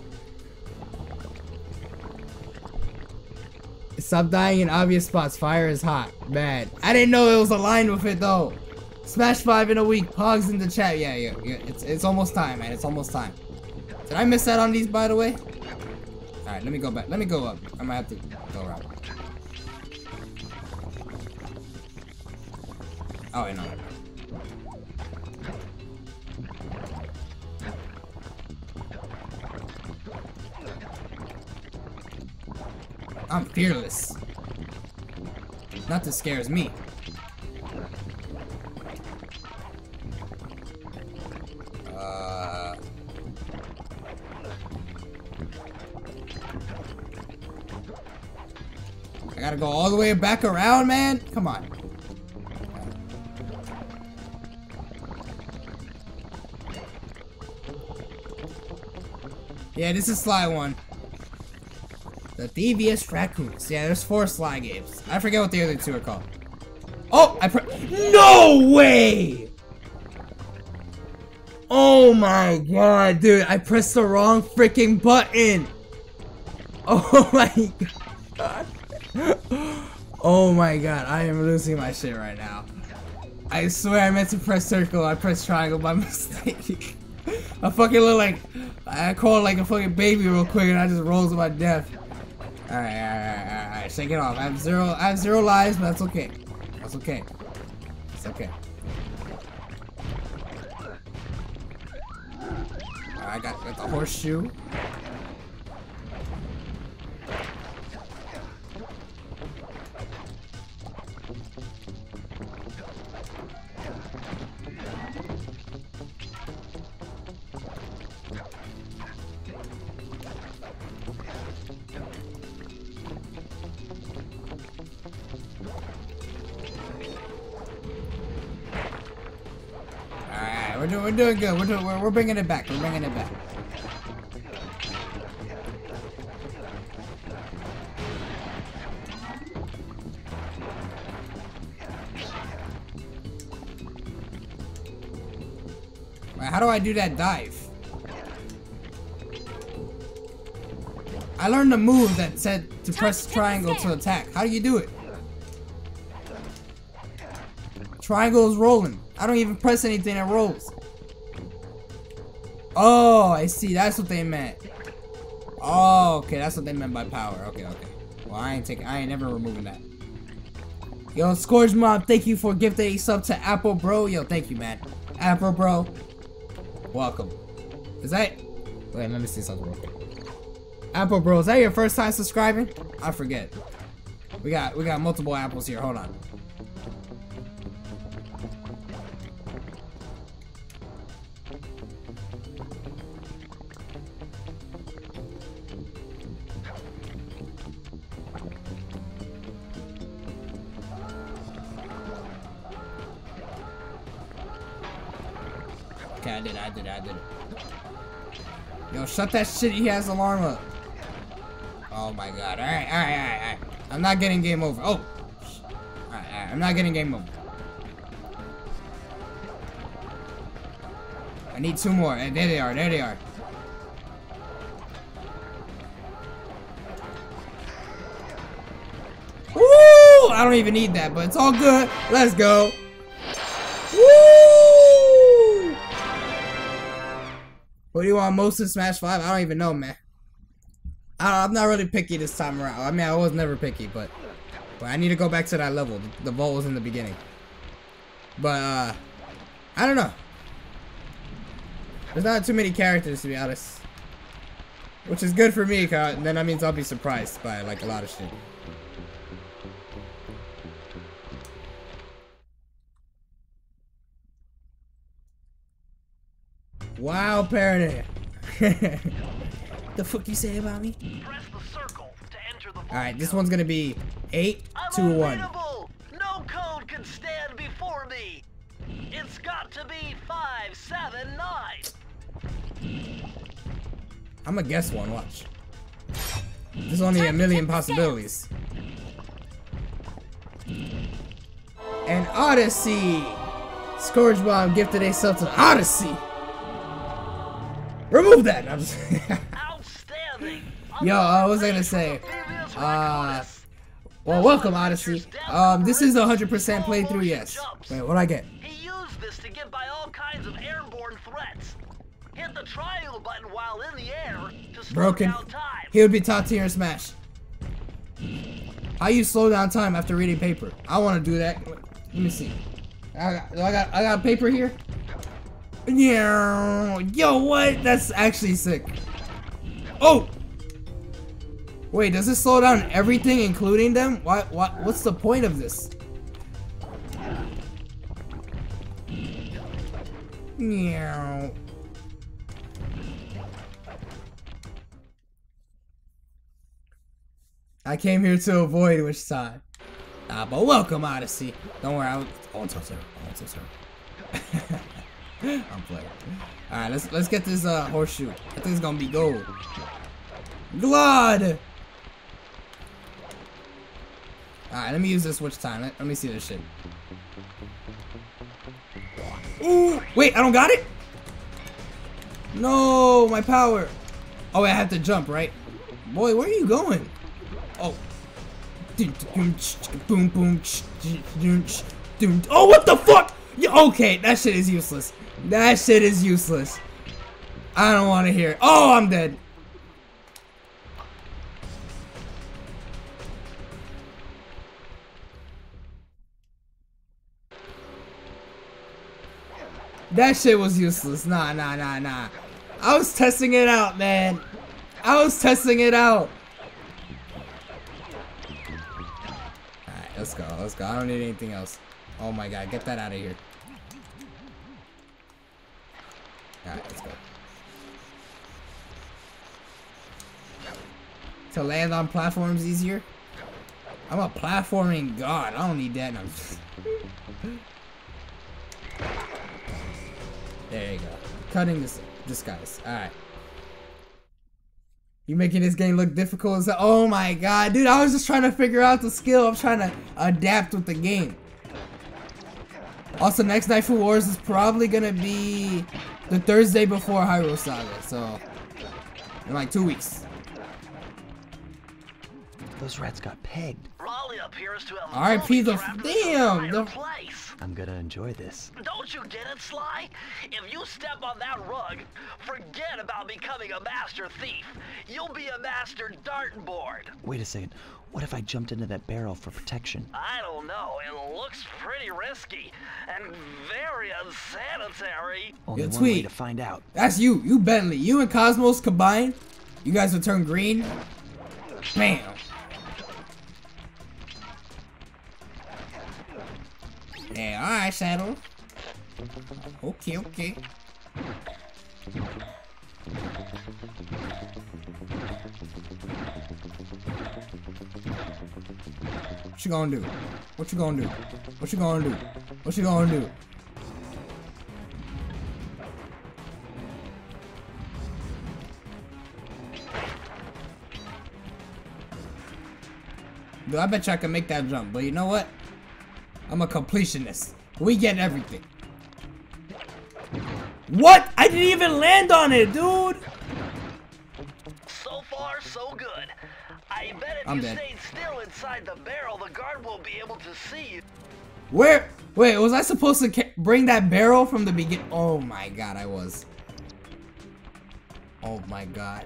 Stop dying in obvious spots. Fire is hot. Bad. I didn't know it was aligned with it though. Smash five in a week. Pogs in the chat. Yeah, yeah, yeah. It's it's almost time, man. It's almost time. Did I miss out on these, by the way? All right, let me go back. Let me go up. I might have to go around. Oh, no, no. I'm fearless. Nothing scares me. Uh, I gotta go all the way back around, man? Come on. Yeah, this is a Sly 1. The Devious Raccoons. Yeah, there's four Sly games. I forget what the other two are called. Oh, I No way! Oh my god, dude, I pressed the wrong freaking button! [LAUGHS] Oh my god. [LAUGHS] Oh my god, I am losing my shit right now. I swear I meant to press circle, I pressed triangle by [LAUGHS] mistake. I fucking look like, I called like a fucking baby real quick and I just rolls to my death. Alright, alright, alright, shake it off. I have zero, I have zero lives, but that's okay. That's okay. It's okay. Alright, I got, got the horseshoe. Doing, we're doing good. We're doing, we're, we're bringing it back. We're bringing it back. Wait, how do I do that dive? I learned a move that said to press to triangle to attack. How do you do it? Triangle is rolling. I don't even press anything, it rolls. Oh, I see. That's what they meant. Oh, okay. That's what they meant by power. Okay, okay. Well, I ain't taking. I ain't never removing that. Yo, Scourge Mob, thank you for gifting a sub to Apple Bro. Yo, thank you, man. Apple Bro. welcome. Is that? Wait, let me see something real quick. Apple Bro, is that your first time subscribing? I forget. We got we got multiple apples here. Hold on. Shut that shit, he has alarm up. Oh my god, alright, alright, alright, alright. I'm not getting game over. Oh! Alright, alright, I'm not getting game over. I need two more. And there they are, there they are. Woo! I don't even need that, but it's all good. Let's go. What do you want most in Smash 5? I don't even know, man. I am not really picky this time around. I mean, I was never picky, but, but I need to go back to that level. The, the vault was in the beginning. But, uh, I don't know. There's not too many characters, to be honest. Which is good for me, cause then that means I'll be surprised by, like, a lot of shit. Wow, Parody. [LAUGHS] the fuck you say about me? Press the circle to enter the Alright, this one's gonna be 8 I'm to 1. No code can stand before me! It's got to be 579! I'm gonna guess one, watch. There's only a Time to million tip the scales. possibilities. An Odyssey! Scourge Bomb gifted a self to Odyssey! Remove that! I'm just Outstanding! [LAUGHS] Yo, I was gonna say, uh, well, welcome Odyssey. Um, this is a 100% playthrough, yes. Wait, what'd I get? He used this to get by all kinds of airborne threats. Hit the triangle button while in the air to slow Broken. down time. He would be top tier in Smash. How you slow down time after reading paper? I want to do that. Let me see. I got, I got, I got paper here. Yeah. Yo, what? That's actually sick. Oh. Wait, does it slow down everything, including them? What? What? What's the point of this? Meow. I came here to avoid which side. Ah, but welcome, Odyssey. Don't worry, I won't, I won't touch her. I won't touch her. [LAUGHS] [LAUGHS] I'm playing. Alright, let's let's get this uh horseshoe. I think it's gonna be gold. Glad! Alright, let me use this switch time. Let, let me see this shit. Ooh! Wait, I don't got it? No, my power. Oh, I have to jump, right? Boy, where are you going? Oh. Boom, boom. Oh, what the fuck? Yeah, okay, that shit is useless. That shit is useless. I don't want to hear it. Oh, I'm dead. That shit was useless. Nah, nah, nah, nah. I was testing it out, man. I was testing it out. Alright, let's go. Let's go. I don't need anything else. Oh my god, get that out of here. Alright, let's go. To land on platforms easier? I'm a platforming god. I don't need that. No. there you go. Cutting this disguise. Alright. You making this game look difficult as oh my god, dude, I was just trying to figure out the skill. I'm trying to adapt with the game. Also, next Night for Wars is probably gonna be the Thursday before Hyrule Saga, so in like two weeks. Those rats got pegged. Raleigh appears to have R.I.P. the- damn, the- place. I'm gonna enjoy this. Don't you get it, Sly? If you step on that rug, forget about becoming a master thief. You'll be a master darting board. Wait a second. What if I jumped into that barrel for protection? I don't know. It looks pretty risky and very unsanitary. Only Yo, one way Tweet. to find out. That's you. You Bentley. You and Cosmos combined. You guys will turn green. Bam. Yeah, alright, Shadow. Okay, okay. What you gonna do? What you gonna do? What you gonna do? What you gonna do? Dude, I bet you I can make that jump, but you know what? I'm a completionist. We get everything. What? I didn't even land on it, dude! So far, so good. I bet if I'm you dead. stayed still inside the barrel, the guard won't be able to see you. Where? Wait, was I supposed to bring that barrel from the begin? Oh my god, I was. Oh my god.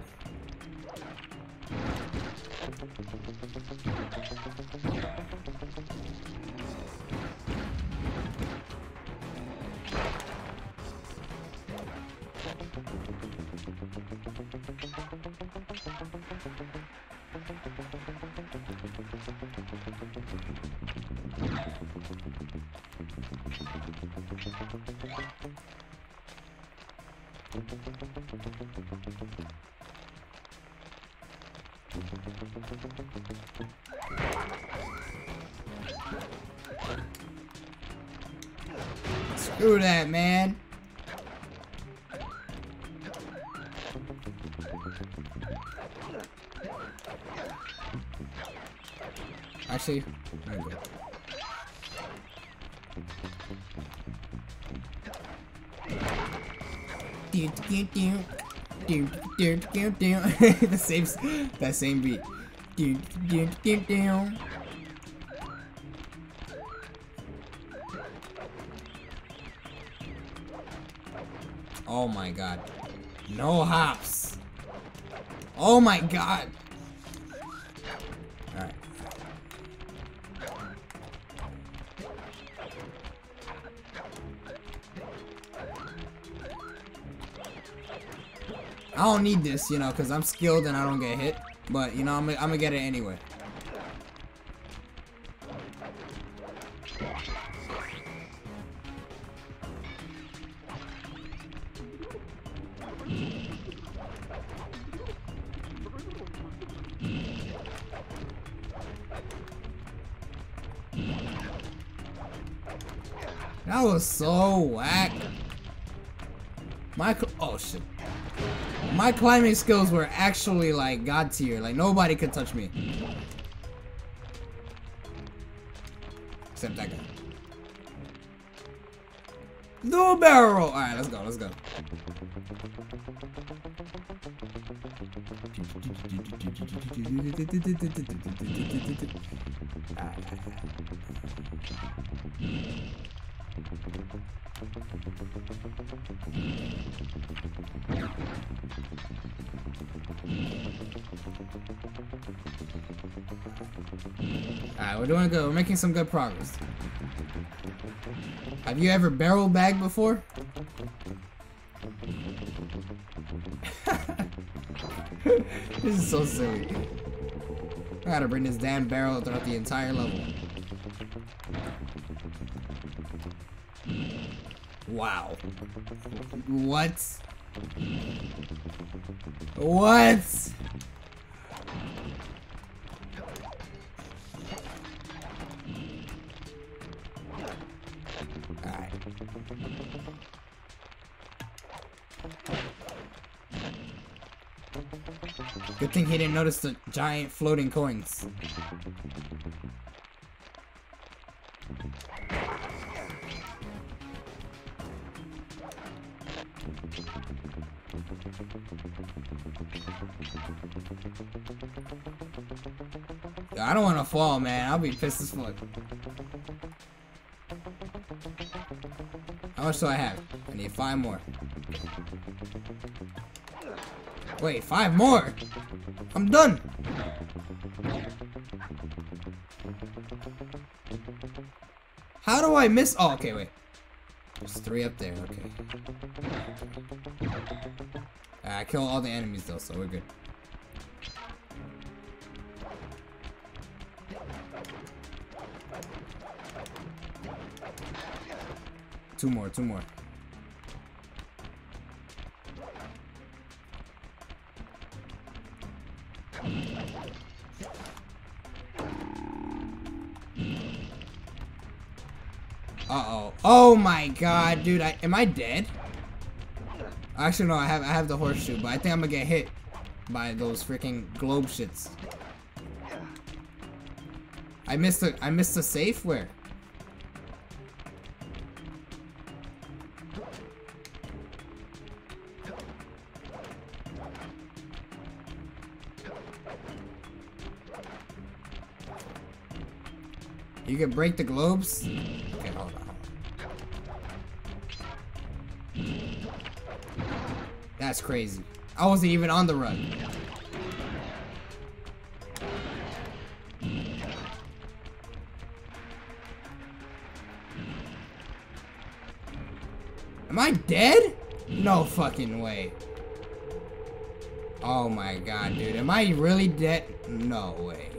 Screw that, man. Dun, dun, dun, dun. [LAUGHS] the same, that same beat. Oh my god. No hops. Oh my god. I don't need this, you know, because I'm skilled and I don't get hit. But, you know, I'm, I'm gonna get it anyway. That was so whack. Michael, oh shit. My climbing skills were actually like god tier. Like nobody could touch me. Except that guy. No barrel roll. All right, let's go. Let's go. Alright, we're doing good. We're making some good progress. Have you ever barrel bagged before? [LAUGHS] this is so silly. I gotta bring this damn barrel throughout the entire level. Wow. What? What? Good thing he didn't notice the giant floating coins. I don't want to fall, man. I'll be pissed as fuck. How much do I have? I need five more. Wait, five more? I'm done. How do I miss? Oh, okay, wait. There's three up there. Okay. I kill all the enemies though, so we're good. Two more, two more. Uh-oh. Oh my god, dude. I, am I dead? Actually, no. I have I have the horseshoe, but I think I'm gonna get hit by those freaking globe shits. I missed a I missed a safe where? You can break the globes? Okay, hold on. That's crazy. I wasn't even on the run. Am I dead? No fucking way. Oh my god, dude. Am I really dead? No way.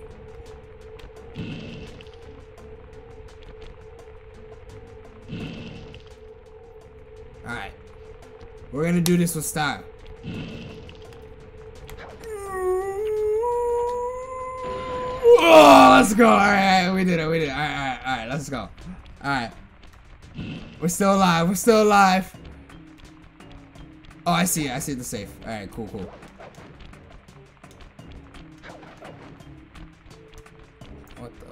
We're gonna do this with style. Oh, let's go. Alright, we did it. We did it. Alright, alright, alright. Let's go. Alright. We're still alive. We're still alive. Oh, I see. I see the safe. Alright, cool, cool. What the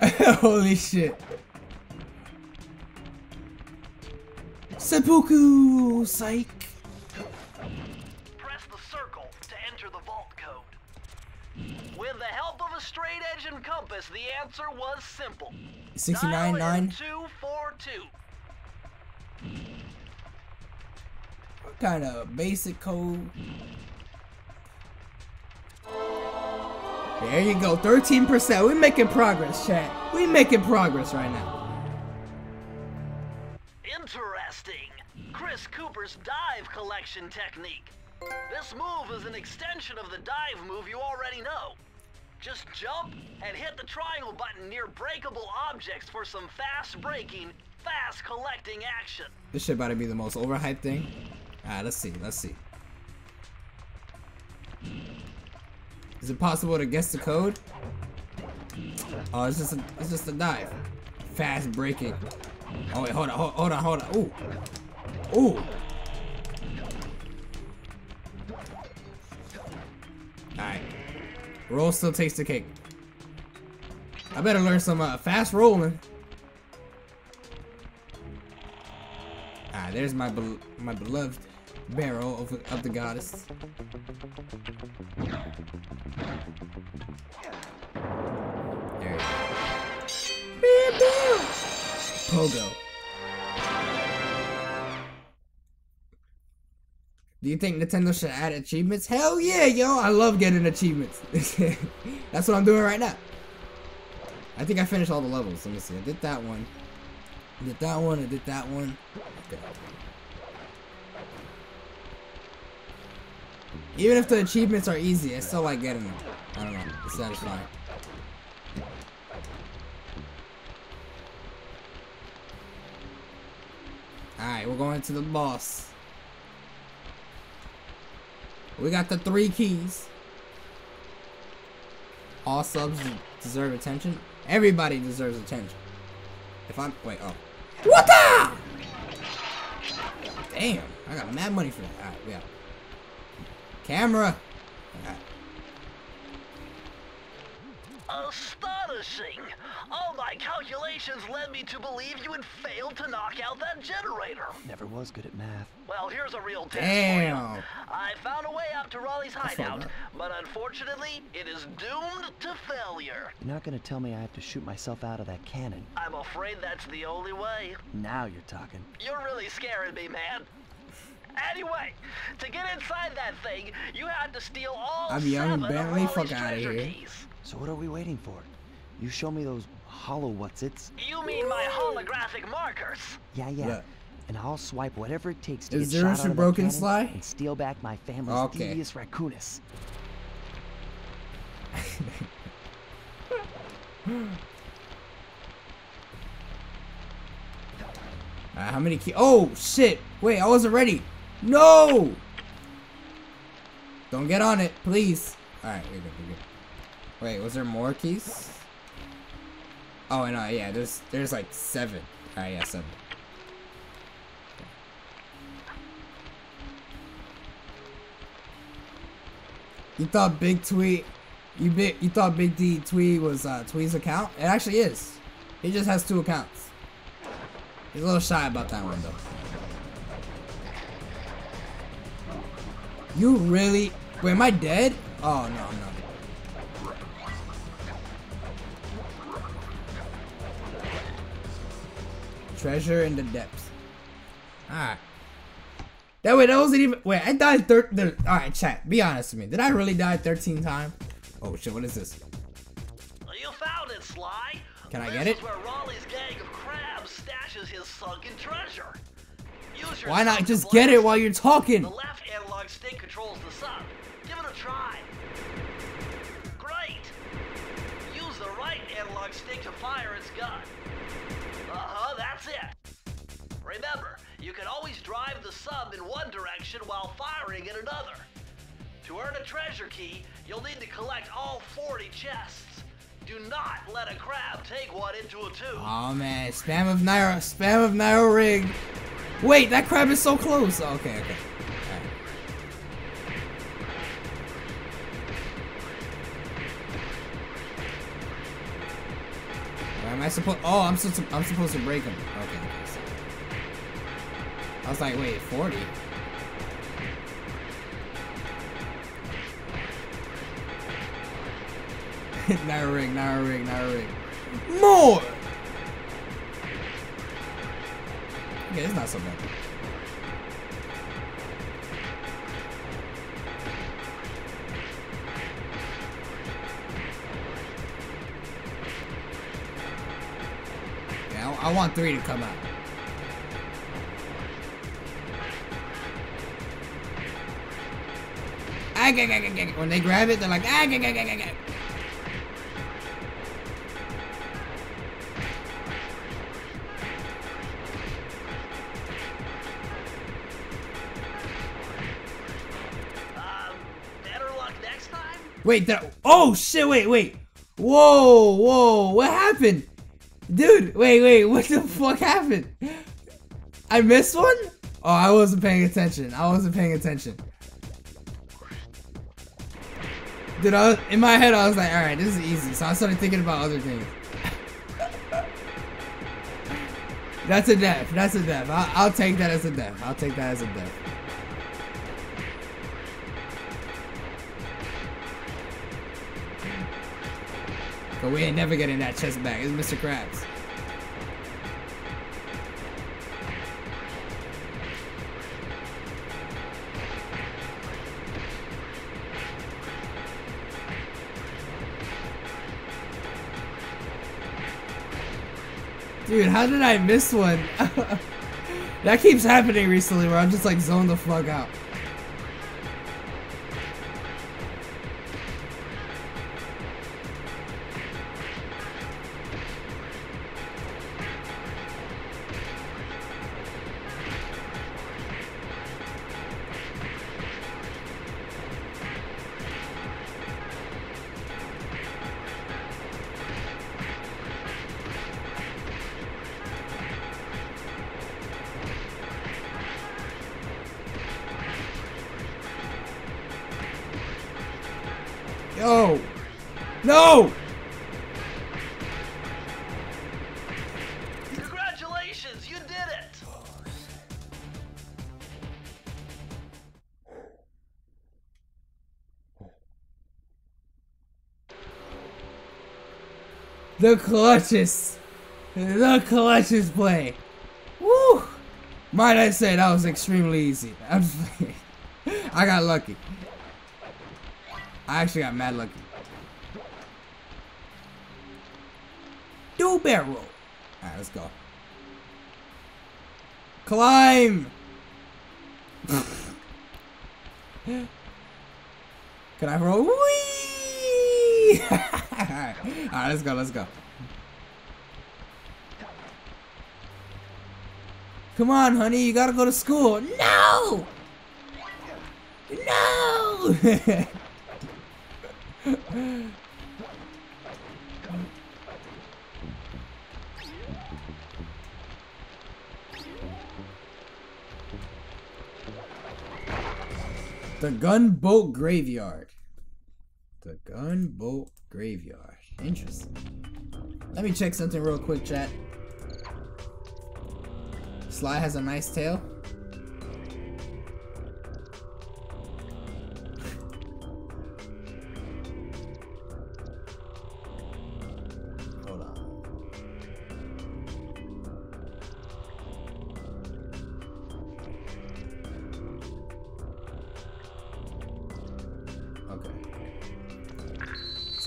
fuck? [LAUGHS] Holy shit. Seppuku! Psych! Press the circle to enter the vault code. With the help of a straight edge and compass, the answer was simple. 69 9 242. What kind of basic code? There you go, 13%. We're making progress, chat. We're making progress right now. Extension of the dive move you already know. Just jump and hit the triangle button near breakable objects for some fast breaking, fast collecting action. This shit about to be the most overhyped thing. Alright, let's see, let's see. Is it possible to guess the code? Oh, it's just a, it's just a dive. Fast breaking. Oh wait, hold on, hold, hold on, hold on. Ooh, ooh. Roll still takes the cake. I better learn some uh, fast rolling. Ah, there's my bel my beloved barrel of, of the goddess. There you go. Pogo. Do you think Nintendo should add achievements? Hell yeah, yo! I love getting achievements. [LAUGHS] That's what I'm doing right now. I think I finished all the levels. Let me see. I did that one. I did that one. I did that one. Okay. Even if the achievements are easy, I still like getting them. I don't know. It's satisfying. Alright, we're going to the boss. We got the three keys. All subs deserve attention. Everybody deserves attention. If I'm wait, oh. What the? Damn, I got mad money for that. Alright, yeah. Camera. Alright. Astonishing! All my calculations led me to believe you had failed to knock out that generator. Never was good at math. Well, here's a real test for Damn. you. I found a way out to Raleigh's hideout, but unfortunately, it is doomed to failure. You're not gonna tell me I have to shoot myself out of that cannon. I'm afraid that's the only way. Now you're talking. You're really scaring me, man. Anyway, to get inside that thing, you had to steal all I'm young seven of Bentley, fuck Raleigh's outta treasure here. keys. So what are we waiting for? You show me those hollow what's-its? You mean my holographic markers? Yeah, yeah. Yeah. And I'll swipe whatever it takes to Is get there shot some out of broken cannon Sly? and steal back my family's Okay. Thievius Raccoonus. [LAUGHS] Uh, how many key? Oh shit! Wait, I wasn't ready. No! Don't get on it, please. All right, we're good. We're good. Wait, was there more keys? Oh, no, yeah. There's there's like seven. All right, yeah, seven. You thought Big Tweet, you big, you thought Big D Tweet was uh, Tweet's account? It actually is. He just has two accounts. He's a little shy about that one though. You really? Wait, am I dead? Oh no, no. Treasure in the depths. Alright. That way, that wasn't even. Wait, I died thir- Alright, chat. Be honest with me. Did I really die 13 times? Oh shit, what is this? You found it, Sly. Can I this get it? Where Raleigh's gang of crabs stashes his sunken treasure. Use your Why not just get it while you're talking? The left analog stick controls in one direction while firing in another. To earn a treasure key, you'll need to collect all 40 chests. Do not let a crab take one into a tube. Oh man, spam of Nairo, spam of Nairo rig. Wait, that crab is so close. Oh, okay, okay. Am I supposed? Oh, I'm supposed. I'm supposed to break him. Okay. I was like, wait, 40. [LAUGHS] Nairo rig, Nairo rig, Nairo rig. More. Okay, it's not so bad. Yeah, I want three to come out. Ah, gah, gah, gah, gah. When they grab it, they're like, ah, gah, gah, gah, gah, gah. Um, better luck next time? Wait, that, oh shit, wait, wait. Whoa, whoa, what happened? Dude, wait, wait, what the fuck happened? I missed one? Oh, I wasn't paying attention. I wasn't paying attention. Dude, I in my head, I was like, alright, this is easy. So I started thinking about other things. That's a death. That's a death. I'll, I'll take that as a death. I'll take that as a death. But we ain't never getting that chest back. It's Mr. Krabs. Dude, how did I miss one? [LAUGHS] that keeps happening recently where I'm just like zoned the fuck out. The clutches. The clutches play. Woo! Might I say that was extremely easy. [LAUGHS] I'm just. I got lucky. I actually got mad lucky. Do barrel. Alright, let's go. Climb! [LAUGHS] Can I roll? Whee! [LAUGHS] Alright, alright, let's go, let's go. Come on, honey, you gotta go to school. No! No! [LAUGHS] the gunboat graveyard. The gunboat graveyard. Interesting. Let me check something real quick, chat. Sly has a nice tail.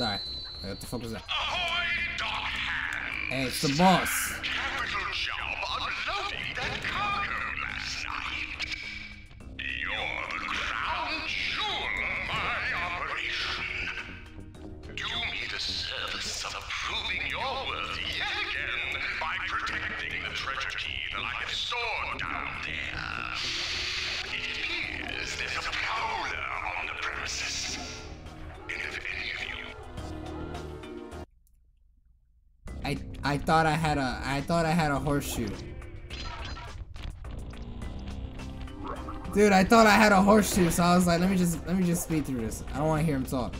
Sorry. What the fuck was that? Ahoy! Hey, it's the boss. I thought I had a I thought I had a horseshoe. Dude, I thought I had a horseshoe, so I was like, let me just let me just speed through this. I don't want to hear him talk.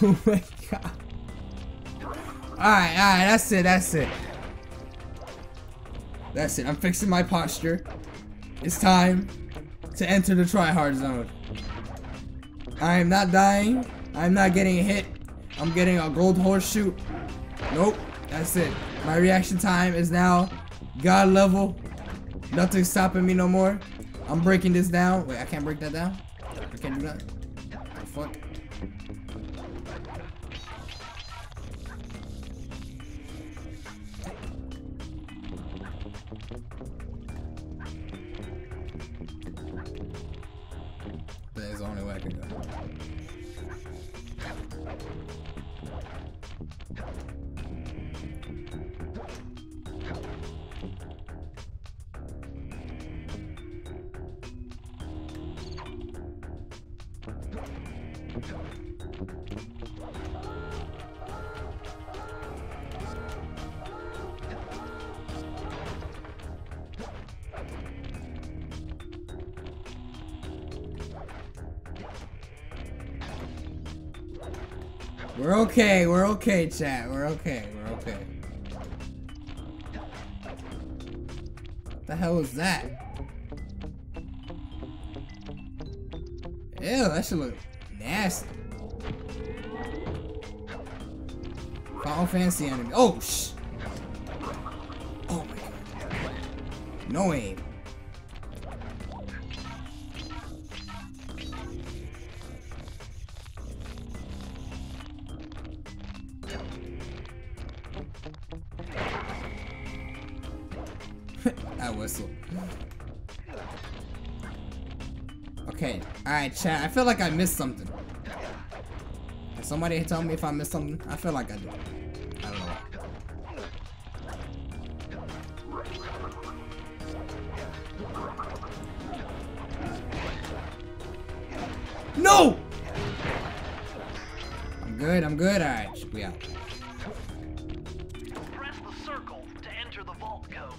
[LAUGHS] oh my god. Alright, alright, that's it, that's it. That's it, I'm fixing my posture. It's time to enter the tryhard zone. I am not dying. I'm not getting hit. I'm getting a gold horseshoe. Nope, that's it. My reaction time is now god level. Nothing's stopping me no more. I'm breaking this down. Wait, I can't break that down? I can't do that? What The fuck? Okay, we're okay, chat. We're okay, we're okay. The hell is that? Ew, that should look nasty. Final Fantasy enemy. Oh, sh. Chat. I feel like I missed something. Can somebody tell me if I missed something? I feel like I did. I don't know. No! I'm good, I'm good. Alright, we out. Press the circle to enter the vault code.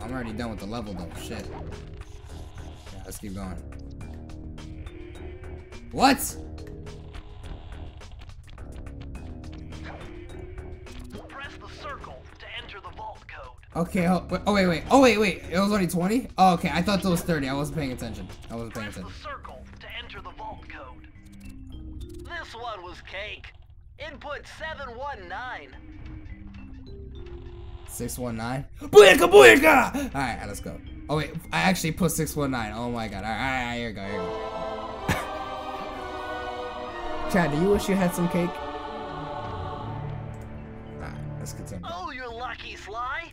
I'm already done with the level though. Shit. Yeah, let's keep going. Code. Okay, oh, wait- oh wait, wait. Oh wait, wait. It was only 20? Oh, okay. I thought that was 30. I wasn't paying attention. I wasn't paying Press the attention. circle to enter the vault code. This one was cake. Input 719. 619. Booyaka, booyaka! Alright, let's go. Oh wait, I actually put 619. Oh my god. Alright, alright, here we go, here we go. Chad, do you wish you had some cake? Alright, let's continue. Oh, you're lucky, Sly.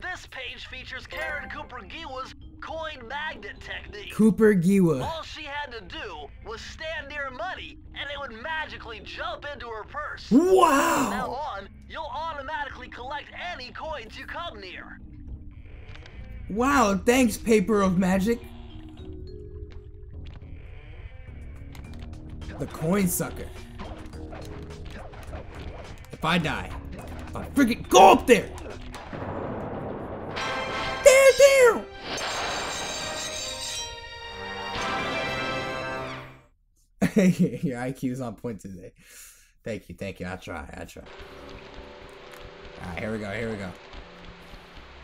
This page features Karen Cooper Giwa's coin magnet technique. Cooper Giwa. All she had to do was stand near money, and it would magically jump into her purse. From now Wow! on, you'll automatically collect any coins you come near. Wow, thanks, Paper of Magic. The coin sucker. If I die, I freaking go up there! There, there! [LAUGHS] Your IQ is on point today. Thank you, thank you. I'll try, I'll try. Alright, here we go, here we go.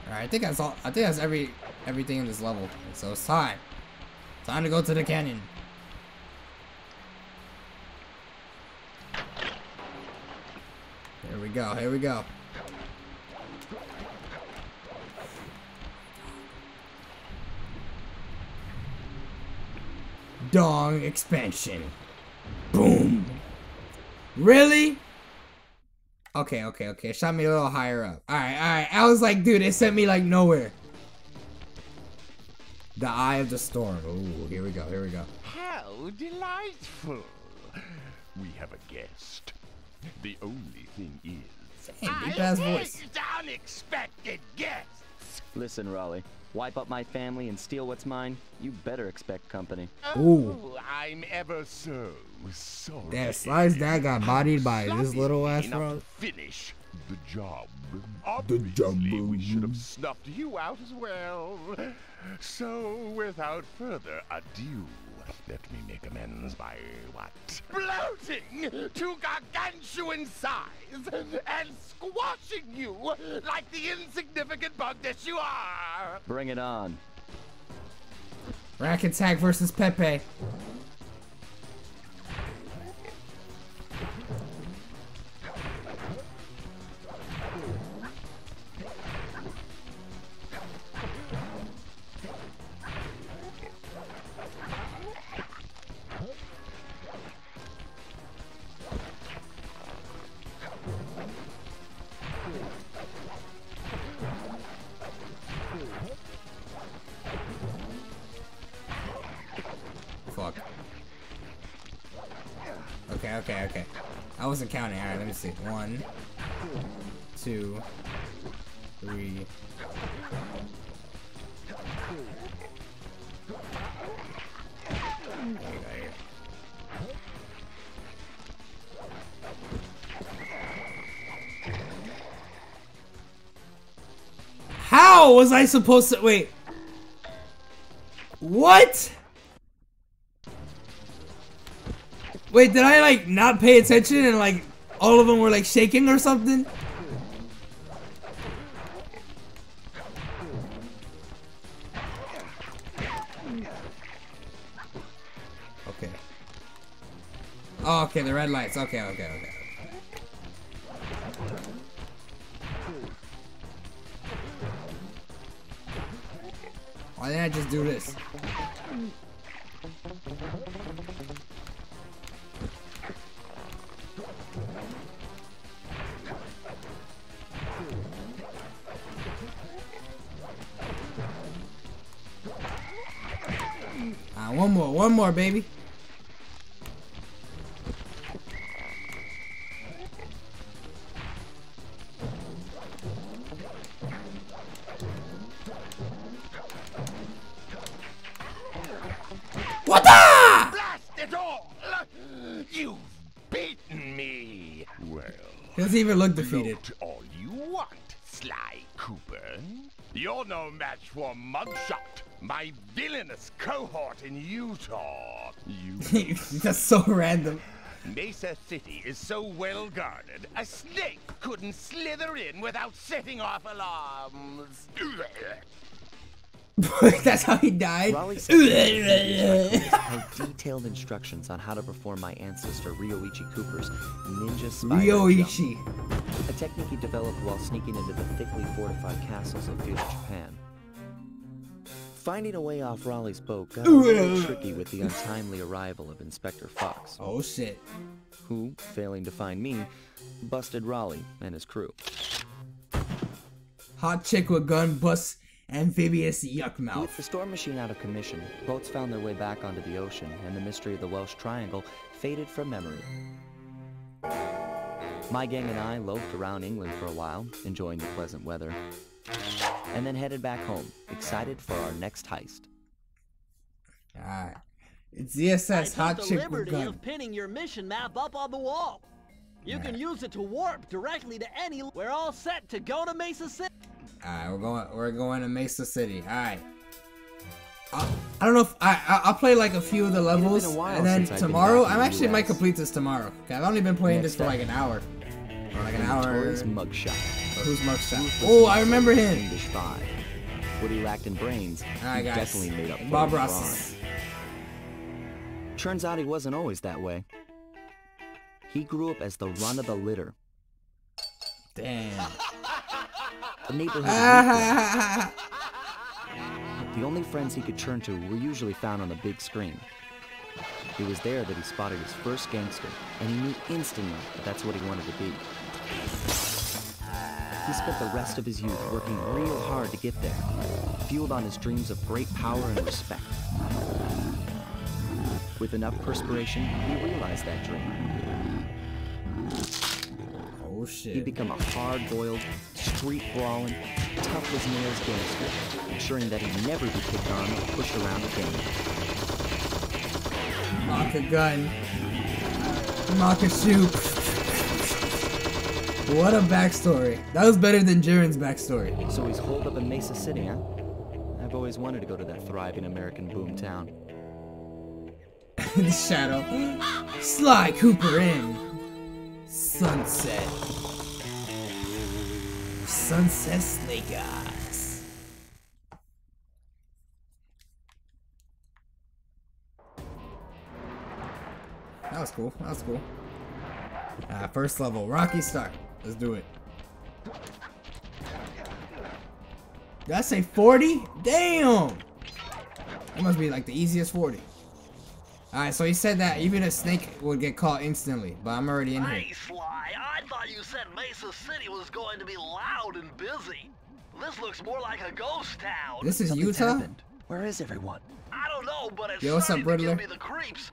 Alright, I think that's all I think that's every everything in this level. So it's time. Time to go to the canyon. Here we go, here we go. Dong expansion. Boom. Really? Okay, okay, okay. Shot me a little higher up. Alright, alright. I was like, dude, it sent me like nowhere. The Eye of the Storm. Ooh, here we go, here we go. How delightful. We have a guest. The only thing is, Damn, deep ass voice. unexpected guests. Listen, Raleigh. Wipe up my family and steal what's mine? You better expect company. Oh, Ooh. Oh, I'm ever so sorry. Damn, Sly's dad got bodied by this little ass enough frog. to Finish the job. Obviously, we should have snuffed you out as well. So, without further ado, let me make amends by what? Bloating to gargantuan size and squashing you like the insignificant bug that you are. Bring it on. Rack and Tag versus Pepe. Wasn't counting. Alright, let me see. One, two, three. How was I supposed to wait? What? Wait, did I like not pay attention and like all of them were like shaking or something? Okay. Oh, okay, the red lights. Okay, okay, okay. Why didn't I just do this? One more, baby. What the? Blast it all! You've beaten me. Well, He doesn't even look defeated. All you want, Sly Cooper. You're no match for Mugshot. My villainous cohort in Utah. You [LAUGHS] That's so random. Mesa City is so well guarded, a snake couldn't slither in without setting off alarms. [LAUGHS] That's how he died. Raleigh Section held [LAUGHS] detailed instructions on how to perform my ancestor Ryoichi Cooper's ninja spire jump, Ryoichi. a technique he developed while sneaking into the thickly fortified castles of feudal Japan. Finding a way off Raleigh's boat got a little tricky with the untimely arrival of Inspector Fox, Oh shit. who, failing to find me, busted Raleigh and his crew. Hot chick with gun busts amphibious yuck With the storm machine out of commission, boats found their way back onto the ocean, and the mystery of the Welsh Triangle faded from memory. My gang and I loafed around England for a while, enjoying the pleasant weather, and then headed back home, excited for our next heist. Alright. It's I ZSS hot the chick with liberty gun. of pinning your mission map up on the wall. You can use it to warp directly to any. We're all set to go to Mesa City. Alright, we're going we're going to Mesa City. Alright. I, I don't know if I, I I'll play like a few of the levels and then since I've been tomorrow I'm the actually might complete this tomorrow. Okay, I've only been playing Next this for like an hour. Or like an hour. Notorious mugshot. Who's mugshot? Ruthless Oh, I remember him. English. What he lacked in brains, Alright he guys. definitely made up for Bob. Ross. Turns out he wasn't always that way. He grew up as the run of the litter, Damn. The neighborhood. [LAUGHS] The only friends he could turn to were usually found on the big screen. It was there that he spotted his first gangster, and he knew instantly that that's what he wanted to be. He spent the rest of his youth working real hard to get there, fueled on his dreams of great power and respect. With enough perspiration, he realized that dream. oh shit. He'd become a hard-boiled, street-brawling, tough-as-nails gangster, ensuring that he'd never be kicked on or pushed around again. Mock a gun. Mock a shoot. What a backstory. That was better than Jiren's backstory. So he's holed up in Mesa City, huh? I've always wanted to go to that thriving American boom town. the [LAUGHS] shadow. Sly Cooper in. Sunset. Sunset Snake Eyes. That was cool. That was cool. Uh, first level, Rocky Start. Let's do it. Did I say 40? Damn! That must be like the easiest 40. Alright, so he said that even a snake would get caught instantly, but I'm already in here. Hey, Sly, I thought you said Mesa City was going to be loud and busy. This looks more like a ghost town. This is Something's Utah? happened. Where is everyone? I don't know, but it's Yo, what's up, starting to Riddler? give me the creeps.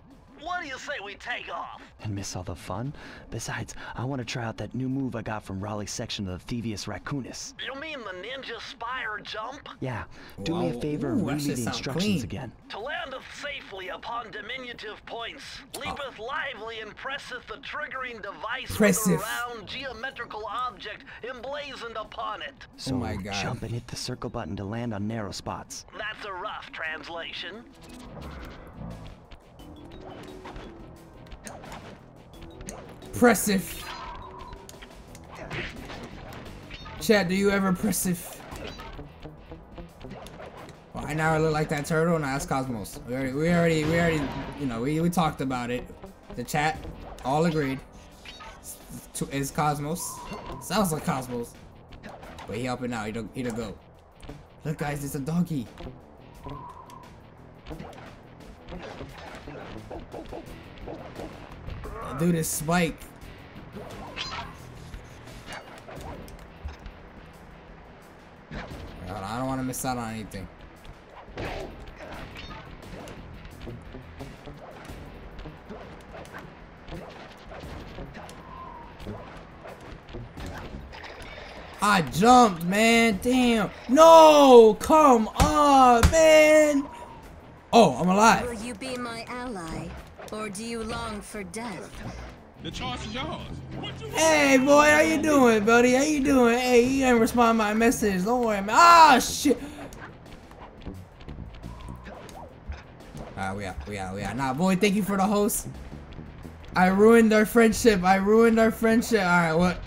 What do you say we take off? And miss all the fun? Besides, I want to try out that new move I got from Raleigh's section of the Thievius Raccoonus. You mean the ninja spire jump? Yeah, do me a favor Ooh, and read me the instructions clean. again. To landeth safely upon diminutive points, leapeth oh. lively and presseth the triggering device Presseth. with a round geometrical object emblazoned upon it. So Oh my God. jump and hit the circle button to land on narrow spots. That's a rough translation. Pressive. Chat, do you ever pressive? Well, I now look like that turtle, and that's Cosmos. We already, we already, we already, you know, we, we talked about it. The chat all agreed. It's Cosmos. Sounds like Cosmos. But he helping out. He don't, he don't go. Look, guys, it's a doggy. Dude, this Spike. On, I don't want to miss out on anything. I jumped, man. Damn. No, come on, man. Oh, I'm alive. Will you be my ally, or do you long for death? The choice is yours. What you Hey, boy, how you doing, buddy? How you doing? Hey, you ain't respond to my message. Don't worry, man. Ah, shit. Alright, we out, we out, we out. Nah, boy, thank you for the host. I ruined our friendship. I ruined our friendship. Alright, what?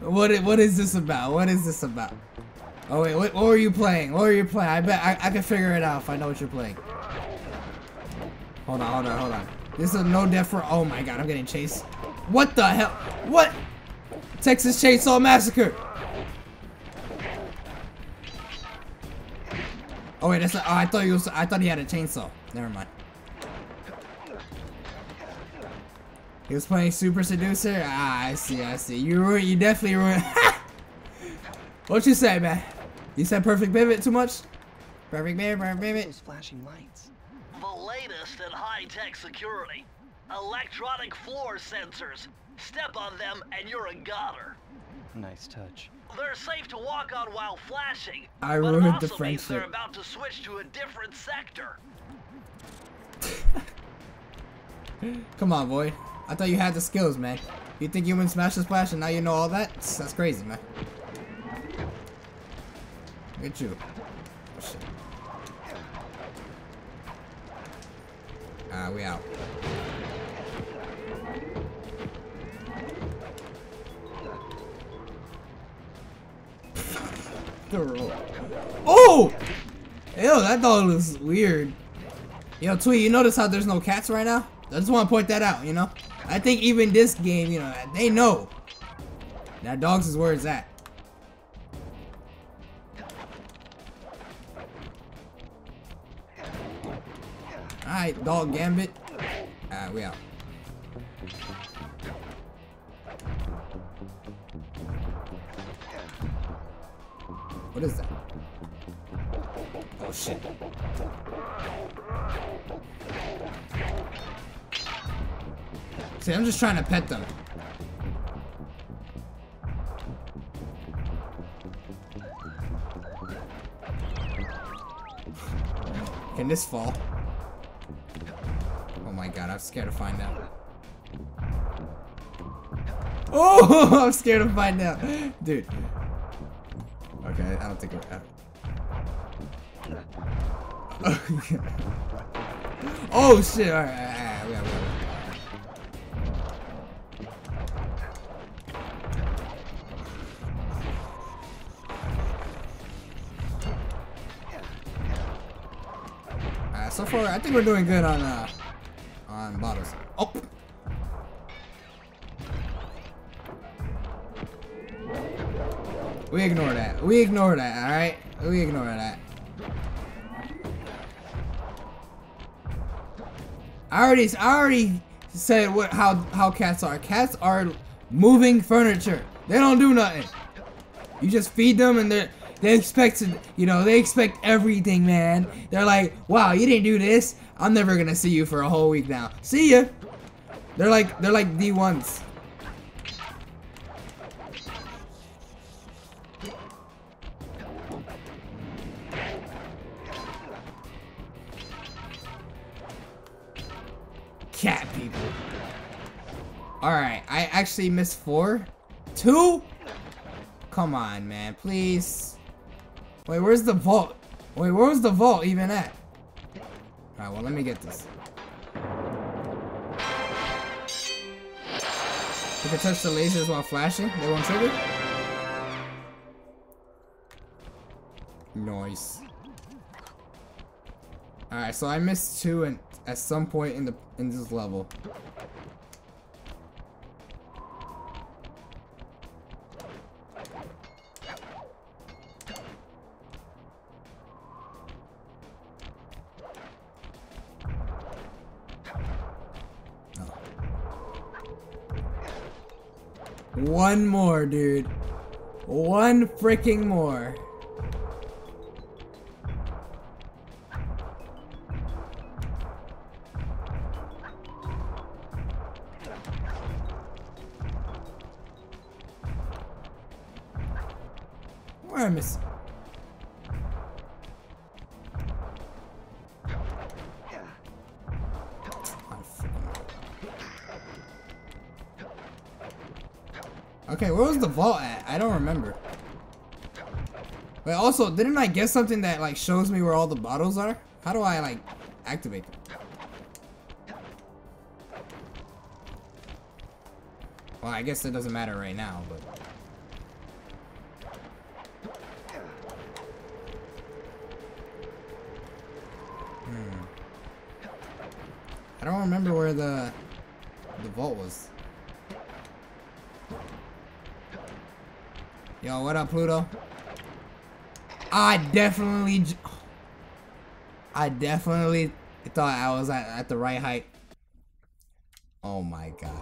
What, what is this about? What is this about? Oh, wait, what, what were you playing? What were you playing? I bet I, I can figure it out if I know what you're playing. Hold on, hold on, hold on. This is a no death for- Oh my god, I'm getting chased. What the hell? What? Texas Chainsaw Massacre. Oh wait, that's. Oh, I thought he was. I thought he had a chainsaw. Never mind. He was playing Super Seducer. Ah, I see. I see. You ruined. You definitely ruined. [LAUGHS] what you say, man? You said perfect pivot too much. Perfect pivot. Perfect pivot. Those flashing lights. The latest in high-tech security. Electronic floor sensors. Step on them and you're a goner. Nice touch. They're safe to walk on while flashing. I but ruined it the also means they're about to switch to a different sector. [LAUGHS] Come on, boy. I thought you had the skills, man. You think you win Smash the Splash and now you know all that? That's crazy, man. Look at you. Oh, shit. Ah, we out. Oh! Ew, that dog looks weird. Yo, Tweet, you notice how there's no cats right now? I just want to point that out, you know? I think even this game, you know, they know. That dogs is where it's at. Alright, dog gambit. Alright, we out. What is that? Oh shit. See, I'm just trying to pet them. Can this fall? My god, I'm scared to find out. Oh, [LAUGHS] I'm scared to find out. Dude. Okay, I don't think we're... [LAUGHS] oh shit, alright, alright, alright. Uh, so far, I think we're doing good on uh, bottles. Oh. We ignore that. We ignore that. All right. We ignore that. I already, I already said what how how cats are. Cats are moving furniture. They don't do nothing. You just feed them and they they expect to, you know, they expect everything, man. They're like, wow, you didn't do this. I'm never gonna see you for a whole week now. See ya. They're like they're like D1s. Cat people. Alright, I actually missed four. Two? Come on, man, please. Wait, where's the vault? Wait, where was the vault even at? Alright, well, let me get this. If I touch the lasers while flashing? They won't trigger? Noise. Alright, so I missed two and at some point in the in this level. One more, dude. One freaking more. Where am I? Okay, where was the vault at? I don't remember. Wait, also, didn't I get something that like shows me where all the bottles are? How do I like activate them. Well, I guess it doesn't matter right now, but. Hmm. I don't remember where the the vault was. Yo, what up, Pluto? I definitely, I definitely thought I was at, at the right height. Oh my god.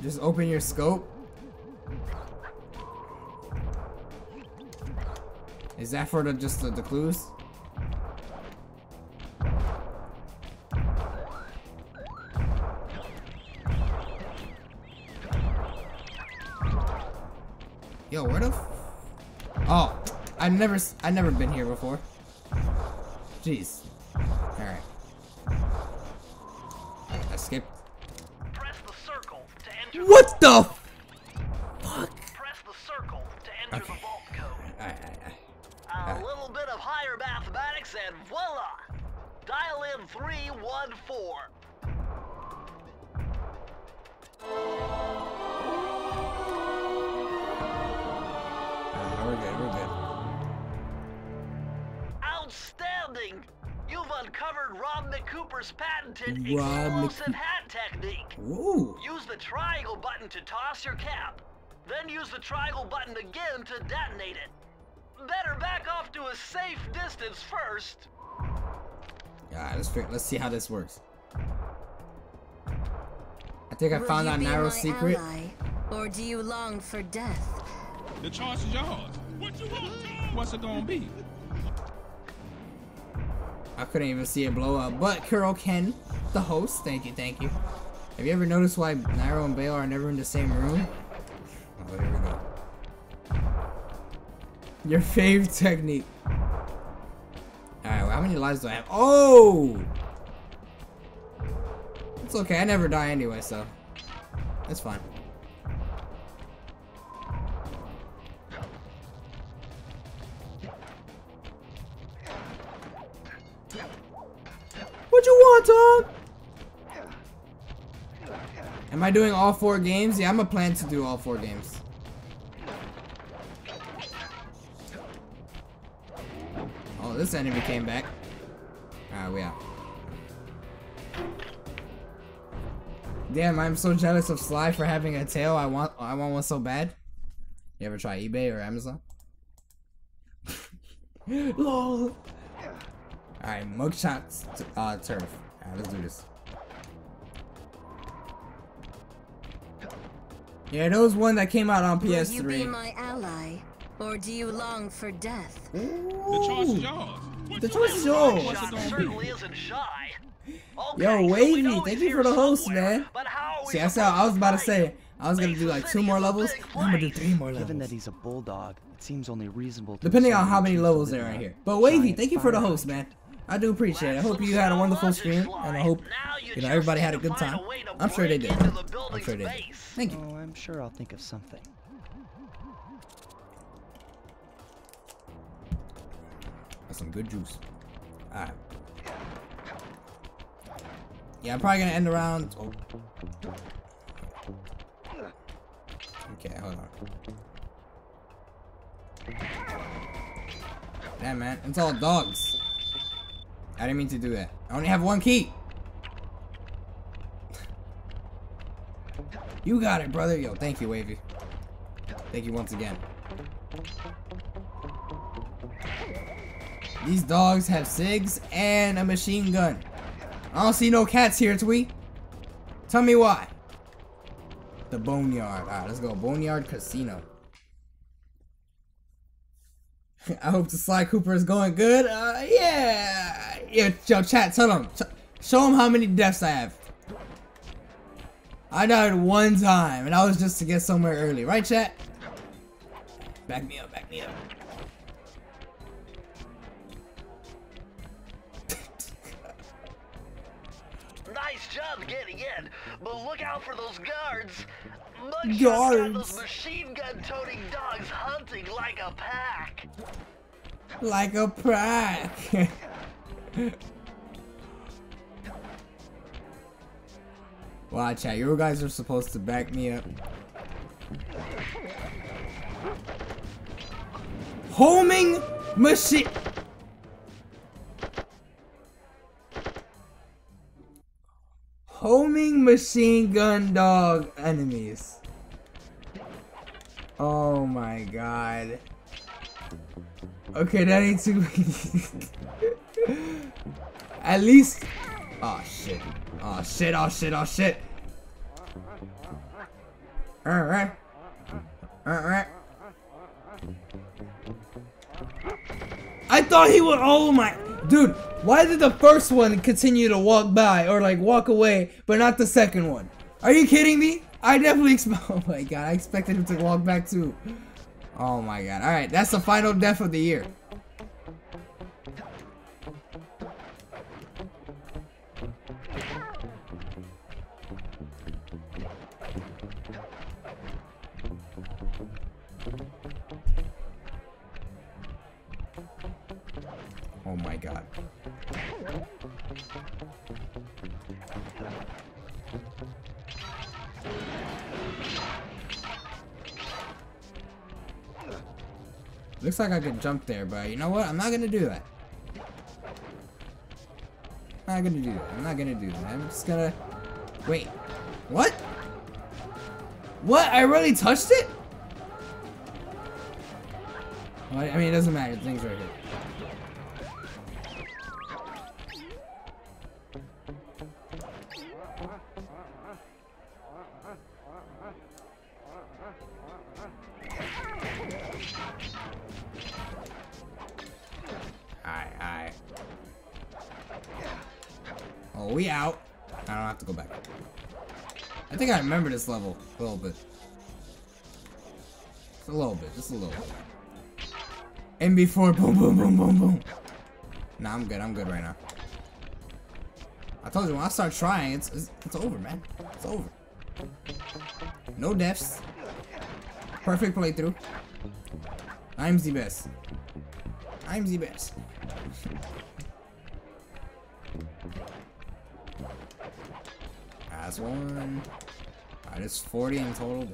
Just open your scope. Is that for the just the, the clues? Never, I've never been here before. Jeez. All right. I. Press the circle to enter What the? Triangle button again to detonate it. Better back off to a safe distance first. All right, let's figure, let's see how this works. I think I Will found you that narrow secret. ally, or do you long for death? The choice is yours. What you want, Tom? What's it gonna be? I couldn't even see it blow up. But Kuro Ken, the host, thank you, thank you. Have you ever noticed why Nairo and Bale are never in the same room? Oh, here we go. Your fave technique. Alright, well, how many lives do I have? Oh! It's okay, I never die anyway, so. That's fine. What you want, dog? Am I doing all four games? Yeah, I'm a plan to do all four games. Oh, this enemy came back. Alright, we out. Damn, I'm so jealous of Sly for having a tail. I want I want one so bad. You ever try eBay or Amazon? [LAUGHS] LOL. Alright, mugshots uh turf. Alright, let's do this. Yeah, there was one that came out on Will you be PS3. my ally, or do you long for death? The choice is yours. What The choice is yours. What's it Shot gonna certainly be? isn't shy. Okay, Yo, Wavy, know thank you for the host, man. But how are we See, I said I was about to say I was gonna do like two more levels. I'm gonna do three more levels. Given that he's a bulldog, it seems only reasonable to Depending on how many levels live there are in here. But Wavy, thank you for the host, man. I do appreciate it. I hope you had a wonderful stream, and I hope you know everybody had a good time. I'm sure they did. I'm sure they did. Thank you. Oh, I'm sure I'll think of something. That's some good juice. Alright. Yeah, I'm probably gonna end around. Oh. Okay, hold on. Damn, man. It's all dogs. I didn't mean to do that. I only have one key. [LAUGHS] You got it, brother. Yo, thank you, Wavy. Thank you once again. These dogs have SIGs and a machine gun. I don't see no cats here, Twee. Tell me why. The Boneyard. Alright, let's go. Boneyard Casino. [LAUGHS] I hope the Sly Cooper is going good. Uh, yeah. Yo, yo, chat, tell them. Show them how many deaths I have. I died one time, and I was just to get somewhere early. Right, chat? Back me up, back me up. Job getting in, but look out for those guards. Mugshots Guards. those machine gun toting dogs hunting like a pack. Like a pack. [LAUGHS] Watch out, you guys are supposed to back me up. Homing machine. Homing machine gun dog enemies. Oh my god. Okay, that ain't too. [LAUGHS] At least. Oh shit. Oh shit. Oh shit. Oh shit. Alright. Alright. I thought he would. Oh my. Dude, why did the first one continue to walk by or like walk away, but not the second one? Are you kidding me? I definitely expect. [LAUGHS] Oh my god, I expected him to walk back too. Oh my god. Alright, that's the final death of the year. Looks like I could jump there, but you know what? I'm not gonna do that. I'm not gonna do that. I'm not gonna do that. I'm just gonna... Wait. What? What? I really touched it? I mean, it doesn't matter. The thing's right here. We out. I don't have to go back. I think I remember this level a little bit. Just a little bit, just a little bit. And before, boom, boom, boom, boom, boom. Nah, I'm good. I'm good right now. I told you when I start trying, it's it's, it's over, man. It's over. No deaths. Perfect playthrough. I'm the best. I'm the best. That's one. Alright, it's 40 in total.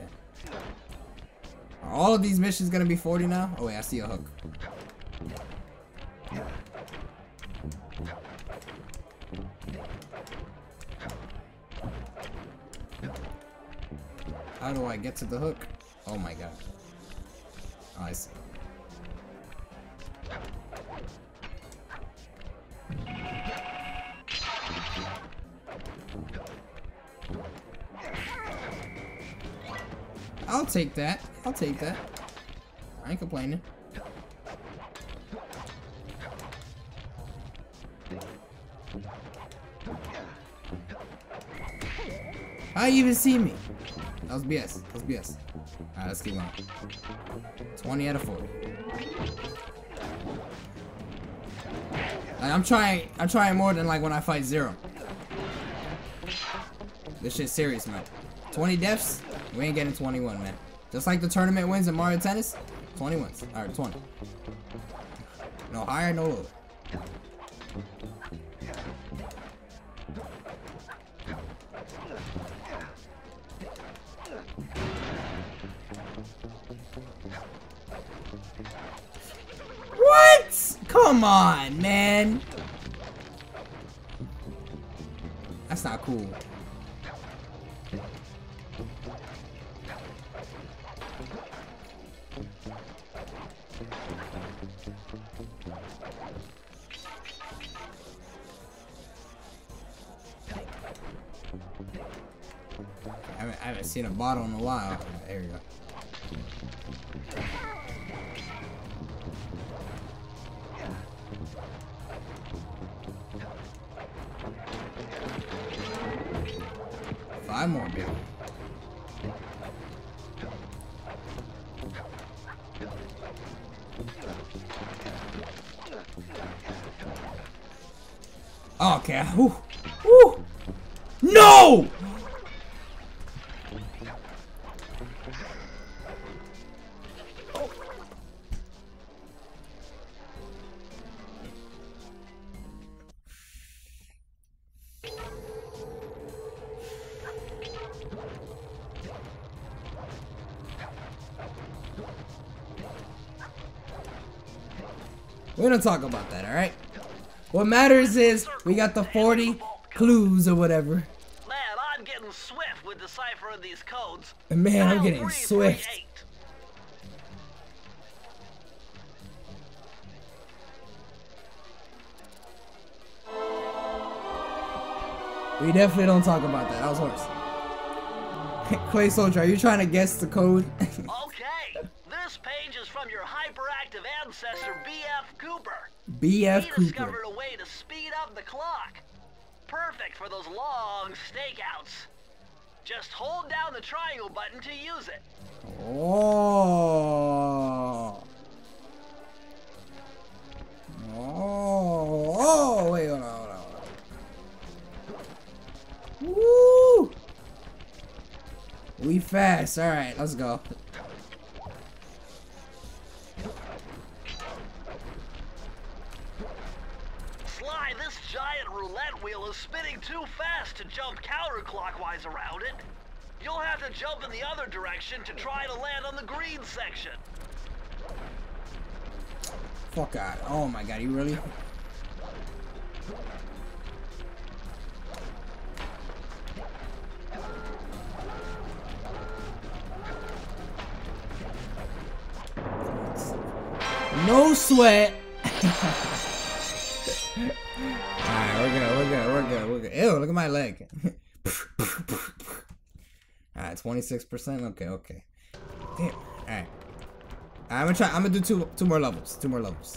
Are all of these missions gonna be 40 now? Oh wait, I see a hook. How do I get to the hook? Oh my god. Oh, I see. I'll take that. I'll take that. I ain't complaining. How you even see me? That was BS. That was BS. Alright, let's keep going. 20 out of 40. Like, I'm trying I'm trying more than like when I fight zero. This shit's serious, man. 20 deaths? We ain't getting 21, man. Just like the tournament wins in Mario Tennis, 20 wins. Alright, 20. No higher, no lower. Bottle in a while. There We don't talk about that, alright? What matters is we got the 40 clues or whatever. Man, I'm getting swift with deciphering these codes. And man, I'm getting swift. We definitely don't talk about that. That was horse. Clay [LAUGHS] Soldier, are you trying to guess the code? [LAUGHS] the clock. Perfect for those long stakeouts. Just hold down the triangle button to use it. Oh. Oh. Oh, wait, hold on, hold on, hold on. Woo! We fast. All right, let's go. Spinning too fast to jump counterclockwise around it. You'll have to jump in the other direction to try to land on the green section. Fuck out. Oh my god, you really? No sweat. [LAUGHS] we're good. Ew, look at my leg. [LAUGHS] Alright, 26%. Okay, okay. Damn. Alright. I'm gonna try. I'm gonna do two two more levels. Two more levels.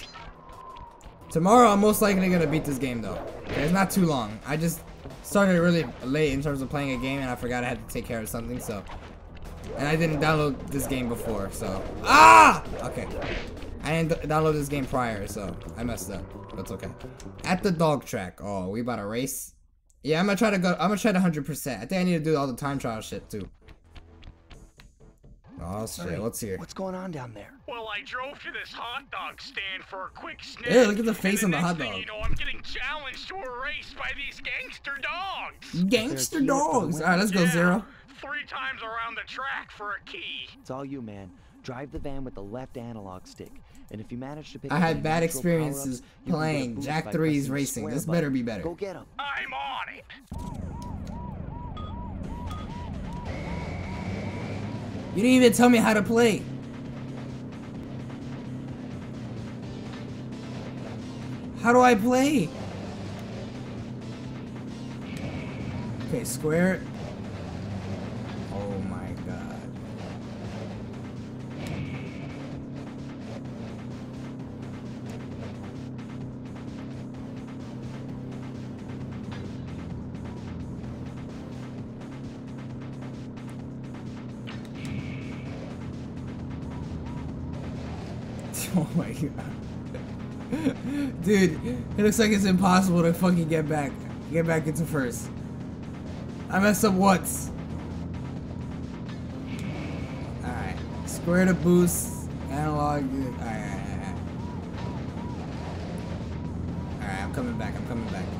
Tomorrow, I'm most likely gonna beat this game though. Okay, it's not too long. I just started really late in terms of playing a game, and I forgot I had to take care of something. So, and I didn't download this game before. So, ah, okay. I didn't download this game prior, so I messed up. That's okay. At the dog track. Oh, we about to race. Yeah, I'm gonna try to go. I'm gonna try to 100%. I think I need to do all the time trial shit too. Oh shit, what's here? What's going on down there? Well, I drove to this hot dog stand for a quick snack. Ew, look at the and face on the next hot thing dog. You know, I'm getting challenged to a race by these gangster dogs. Gangster There's a key for the dogs. Alright, let's go, Yeah, Zero. Three times around the track for a key. It's all you, man. Drive the van with the left analog stick. And if you manage to pick I up had bad experiences power-ups, you can get a playing Jack by 3's Racing. This button. better be better. Go get him. I'm on it. You didn't even tell me how to play. How do I play? Okay, square. Dude, it looks like it's impossible to fucking get back. Get back into first. I messed up once. Alright. Square to boost. Analog. Alright, alright, alright. Alright, I'm coming back. I'm coming back.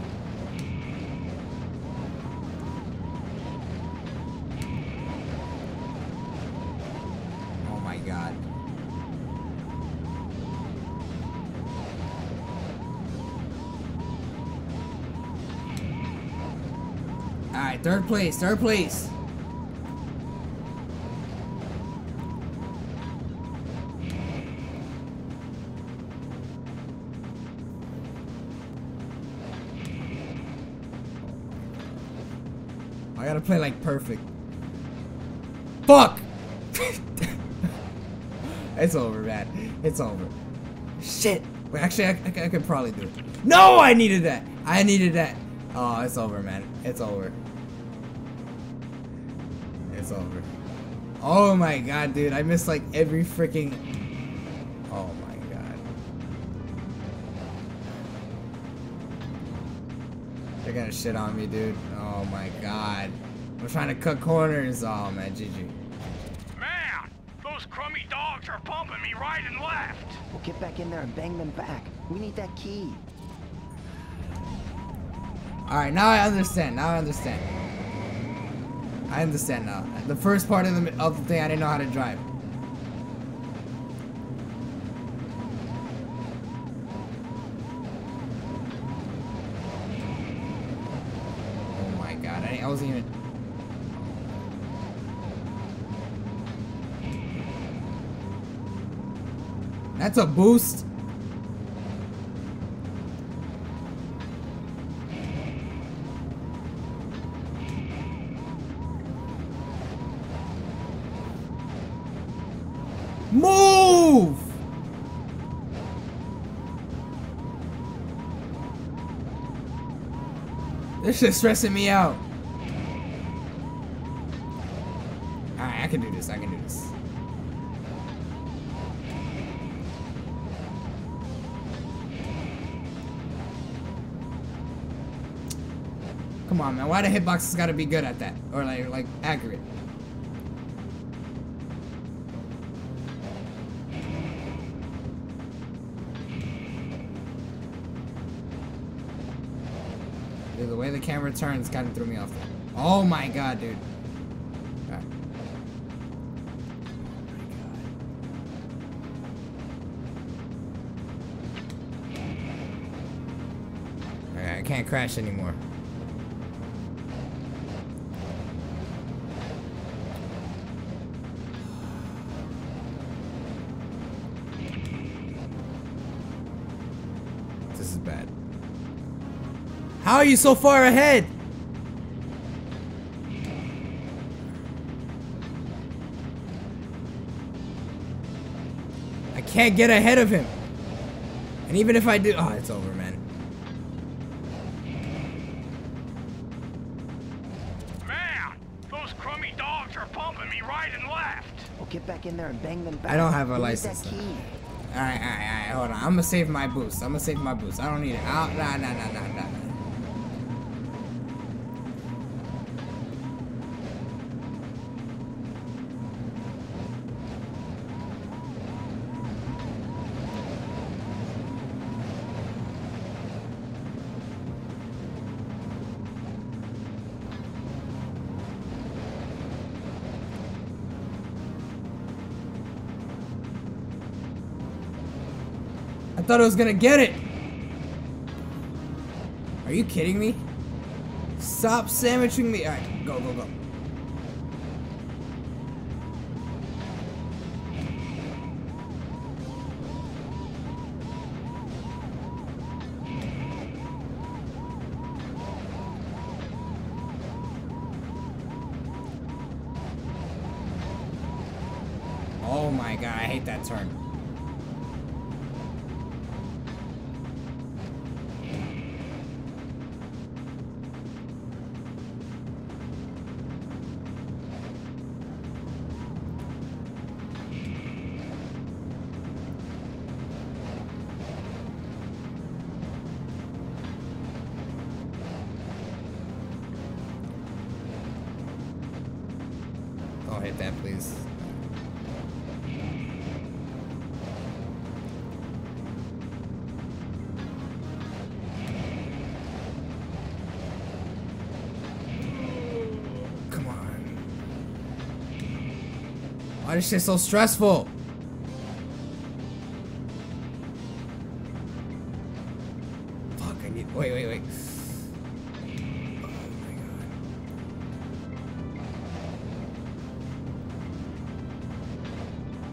Third place, third place. I gotta play like perfect. Fuck! [LAUGHS] it's over, man. It's over. Shit. Wait, actually, I, I, I could probably do it. No, I needed that. I needed that. Oh, it's over, man. It's over. It's over. Oh my god, dude. I missed like every freaking. Oh my god. They're gonna shit on me, dude. Oh my god. I'm trying to cut corners. Oh man, GG. Man, those crummy dogs are pumping me right and left. We'll get back in there and bang them back. We need that key. Alright, now I understand. Now I understand. I understand now. The first part of the, of the thing, I didn't know how to drive. Oh my god, I, I wasn't even... That's a boost. This shit's stressing me out. Alright, I can do this. I can do this. Come on, man. Why the hitboxes gotta be good at that? Or like, like accurate? Way the camera turns kind of threw me off there. Oh my god, dude. Alright. Alright, I can't crash anymore. You so far ahead? I can't get ahead of him. And even if I do, oh, it's over, man. Man, those crummy dogs are pumping me right and left. Well, get back in there and bang them back. I don't have a Who need license, That though. key? Alright, alright, alright, hold on. I'm gonna save my boost. I'm gonna save my boost. I don't need it. Oh, nah, nah, nah, nah, thought I was gonna get it. Are you kidding me? Stop sandwiching me. Alright, go, go, go. Oh my god, I hate that turn. Why is shit so stressful? Fuck, I need. Wait, wait, wait. Oh my god.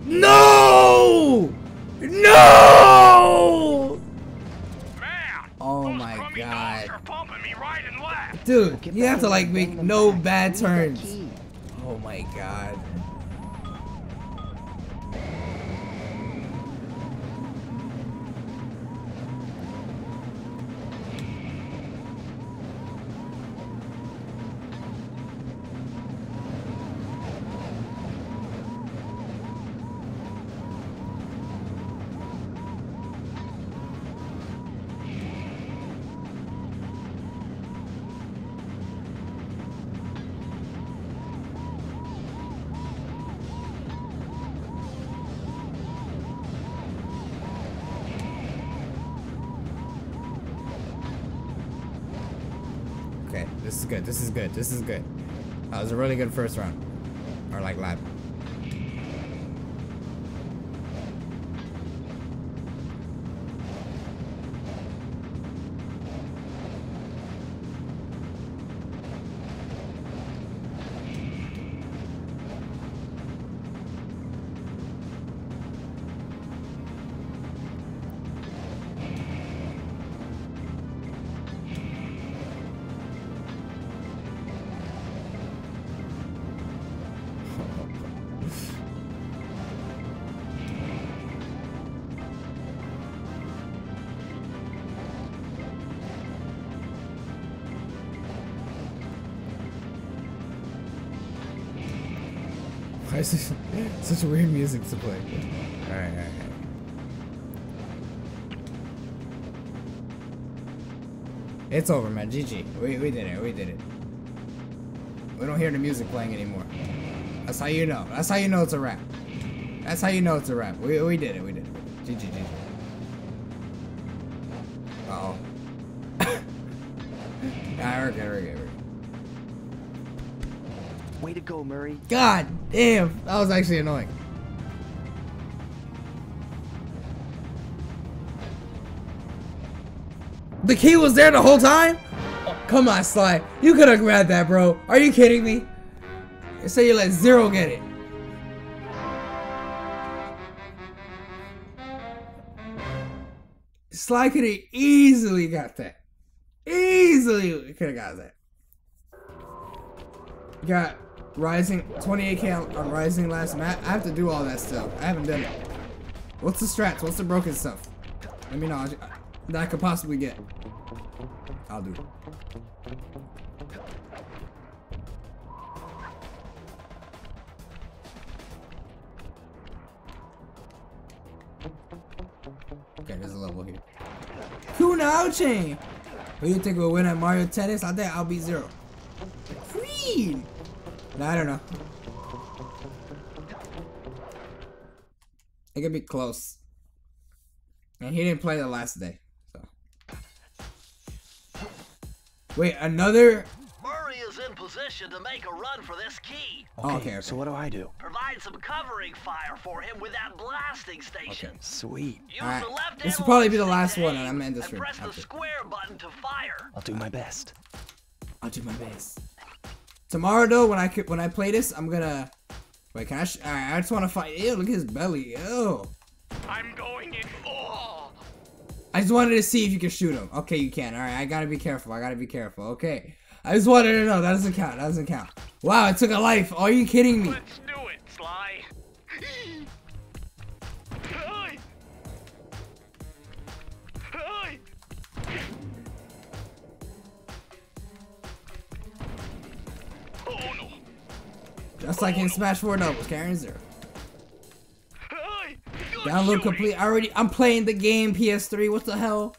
No! No! Man, Oh my God. are me right and left. Dude, you have to like make no bad Who need that turns. Good. This is good. That was a really good first round. Or like lap. Such weird music to play. Alright, alright. It's over, man. GG. We, we did it. We did it. We don't hear the music playing anymore. That's how you know. That's how you know it's a wrap. That's how you know it's a wrap. We, we did it. We did it. GG, go, Murray. God damn, that was actually annoying. The key was there the whole time? Come on, Sly. You could have grabbed that, bro. Are you kidding me? Say you let Zero get it. Sly could have easily got that. Easily could have got that. Got Rising 28k on, Rising last match. I have to do all that stuff. I haven't done it. What's the strats? What's the broken stuff? Let me know that I could possibly get. I'll do it. Okay, there's a level here. Kuna chain. Who you think will win at Mario Tennis? I think I'll be zero. Green. No, I don't know. It could be close. And he didn't play the last day, so. Wait, another? Murray is in position to make a run for this key. Oh, okay, okay. So what do I do? Provide some covering fire for him with that blasting station. Okay. Sweet. Use Alright, the left this will probably be the last one, and I'm gonna end this and stream press the square button to fire. I'll do my best. I'll do my best. Tomorrow, though, when I when I play this, I'm gonna. Wait, can I? I just want to fight. Ew, look at his belly. Ew. I'm going in. Oh! I just wanted to see if you can shoot him. Okay, you can. All right, I gotta be careful. I gotta be careful. Okay. I just wanted to know. That doesn't count. That doesn't count. Wow, it took a life. Are you kidding me? Just like in Smash 4 Doubles, Karen Zero. Download complete. I already. I'm playing the game PS3. What the hell?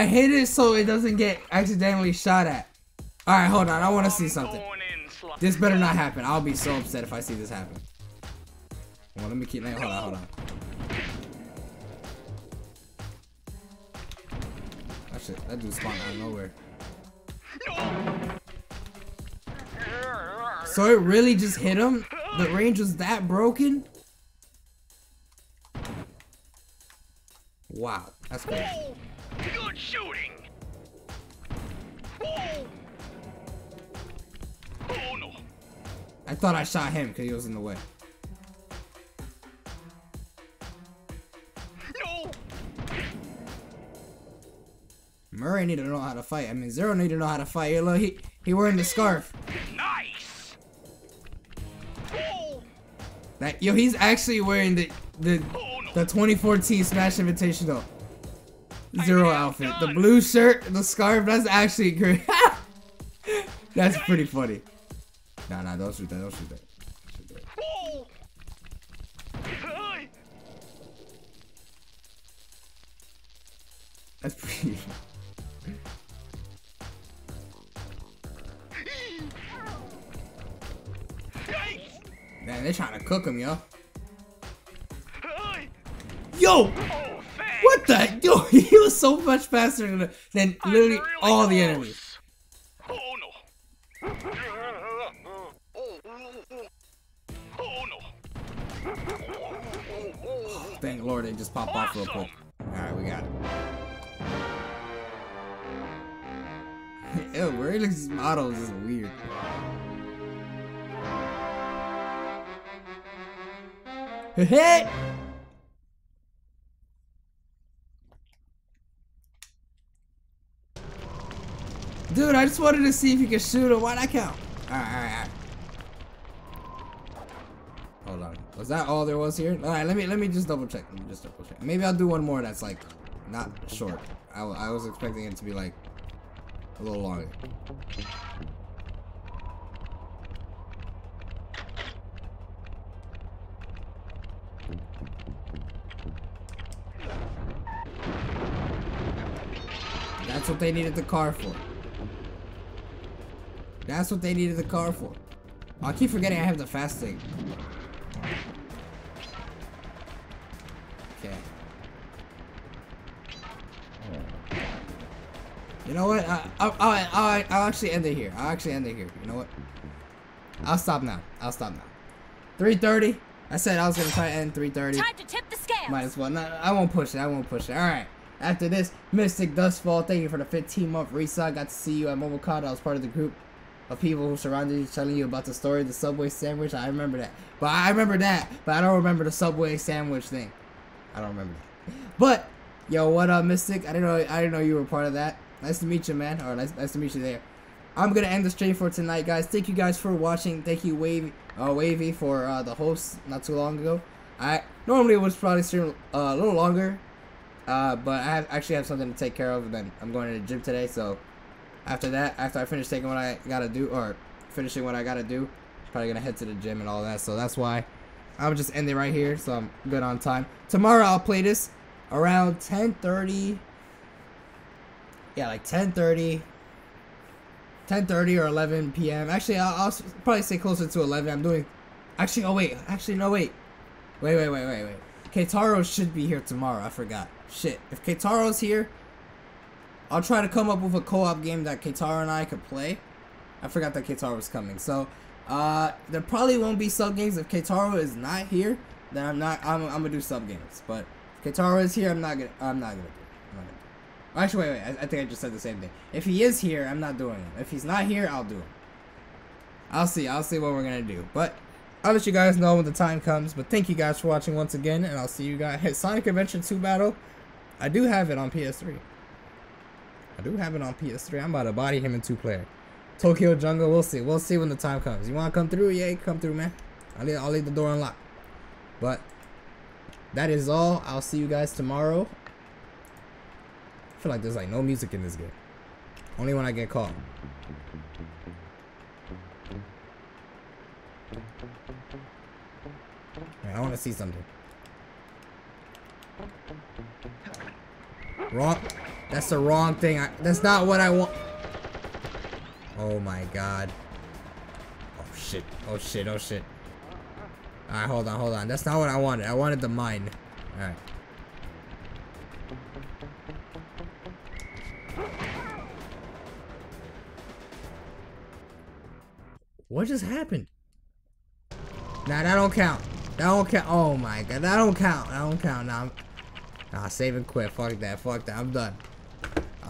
I hit it so it doesn't get accidentally shot at. All right, hold on. I want to see something. This better not happen. I'll be so upset if I see this happen. Well, let me keep. Hold on, hold on. That shit. That dude spawned out of nowhere. So it really just hit him? The range was that broken? Wow, that's crazy. Good shooting! Oh! Oh no! I thought I shot him because he was in the way. No! Murray need to know how to fight. I mean, Zero need to know how to fight. Look, he he wearing the scarf. Nice! Oh! That yo, he's actually wearing the the Oh no! the 2014 Smash Invitational Zero outfit. The blue shirt, the scarf. That's actually great. [LAUGHS] that's pretty funny. Nah, nah, don't shoot that. Don't shoot that. Shoot that. Oh! That's pretty. [LAUGHS] Man, they're trying to cook him, yo. Yo, Oh! What the? [LAUGHS] Yo, he was so much faster than, than literally really all the enemies. Oh no! Oh no! [SIGHS] Thank Lord, they just pop off real quick. All right, we got it. [LAUGHS] Ew, where he looks his models is weird. Hey! Dude, I just wanted to see if you could shoot him. Why'd I count? Alright, alright, alright. Hold on. Was that all there was here? Alright, let me let me just double check. Let me just double check. Maybe I'll do one more that's like not short. I, I was expecting it to be like a little longer. That's what they needed the car for. That's what they needed the car for. Oh, I keep forgetting I have the fast thing. Okay. You know what? I, I'll, I'll, I'll, I'll actually end it here. I'll actually end it here. You know what? I'll stop now. I'll stop now. 3.30. I said I was going to try to end 3.30. Time to tip the scales. Might as well. No, I won't push it. I won't push it. All right. After this, Mystic Dustfall, thank you for the 15 month resub. Got to see you at MomoCon. I was part of the group of people who surrounded you telling you about the story of the Subway sandwich. I remember that. But I remember that. But I don't remember the Subway sandwich thing. I don't remember that. But, yo, what up, Mystic? I didn't know I didn't know you were part of that. Nice to meet you, man. Or nice, nice to meet you there. I'm gonna end the stream for tonight, guys. Thank you guys for watching. Thank you, Wavy, uh, Wavy, for uh, the host not too long ago. I normally would probably stream uh, a little longer, uh, but I have, actually have something to take care of. And then I'm going to the gym today, so after that, after I finish taking what I gotta do or finishing what I gotta do, probably gonna head to the gym and all that. So that's why I'll just end it right here, so I'm good on time. Tomorrow I'll play this around 10:30. Yeah, like 10:30. 10:30 or 11 p.m. Actually, I'll, I'll probably say closer to 11. I'm doing. Actually, oh wait. Actually, no wait. Wait, wait, wait, wait, wait. Keitaro should be here tomorrow. I forgot. Shit. If Keitaro's here, I'll try to come up with a co-op game that Keitaro and I could play. I forgot that Keitaro was coming. So, uh, there probably won't be sub games if Keitaro is not here. Then I'm not. I'm, I'm gonna do sub games. But if Keitaro is here, I'm not gonna. I'm not gonna do. It. I'm not gonna do. it. Actually, wait, wait. I, I think I just said the same thing. If he is here, I'm not doing it. If he's not here, I'll do it. I'll see. I'll see what we're gonna do. But I'll let you guys know when the time comes. But thank you guys for watching once again, and I'll see you guys. Sonic Adventure 2 Battle. I do have it on PS3. I do have it on PS3. I'm about to body him in two player. Tokyo Jungle. We'll see. We'll see when the time comes. You want to come through? Yeah, come through, man. I'll leave, I'll leave the door unlocked. But that is all. I'll see you guys tomorrow. I feel like there's like no music in this game. Only when I get caught. Man, I want to see something. Wrong. That's the wrong thing. I, that's not what I want. Oh my god. Oh shit. Oh shit. Oh shit. Alright, hold on, hold on. That's not what I wanted. I wanted the mine. Alright. What just happened? Nah, that don't count. That don't count. Oh my god, that don't count. That don't count. Nah, I'm, nah, save and quit. Fuck that. Fuck that. I'm done.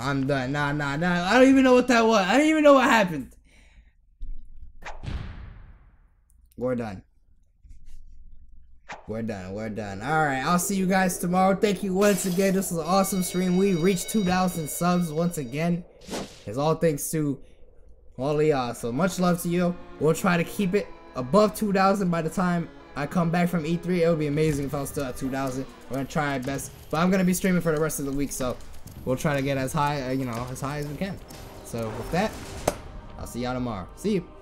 I'm done. Nah, nah, nah. I don't even know what that was. I don't even know what happened. We're done. We're done. We're done. All right. I'll see you guys tomorrow. Thank you once again. This was an awesome stream. We reached 2,000 subs once again. It's all thanks to all of y'all. So much love to you. We'll try to keep it above 2,000 by the time I come back from E3. It would be amazing if I was still at 2,000. We're gonna try our best. But I'm gonna be streaming for the rest of the week, so we'll try to get as high, uh, you know, as high as we can. So with that, I'll see y'all tomorrow. See you.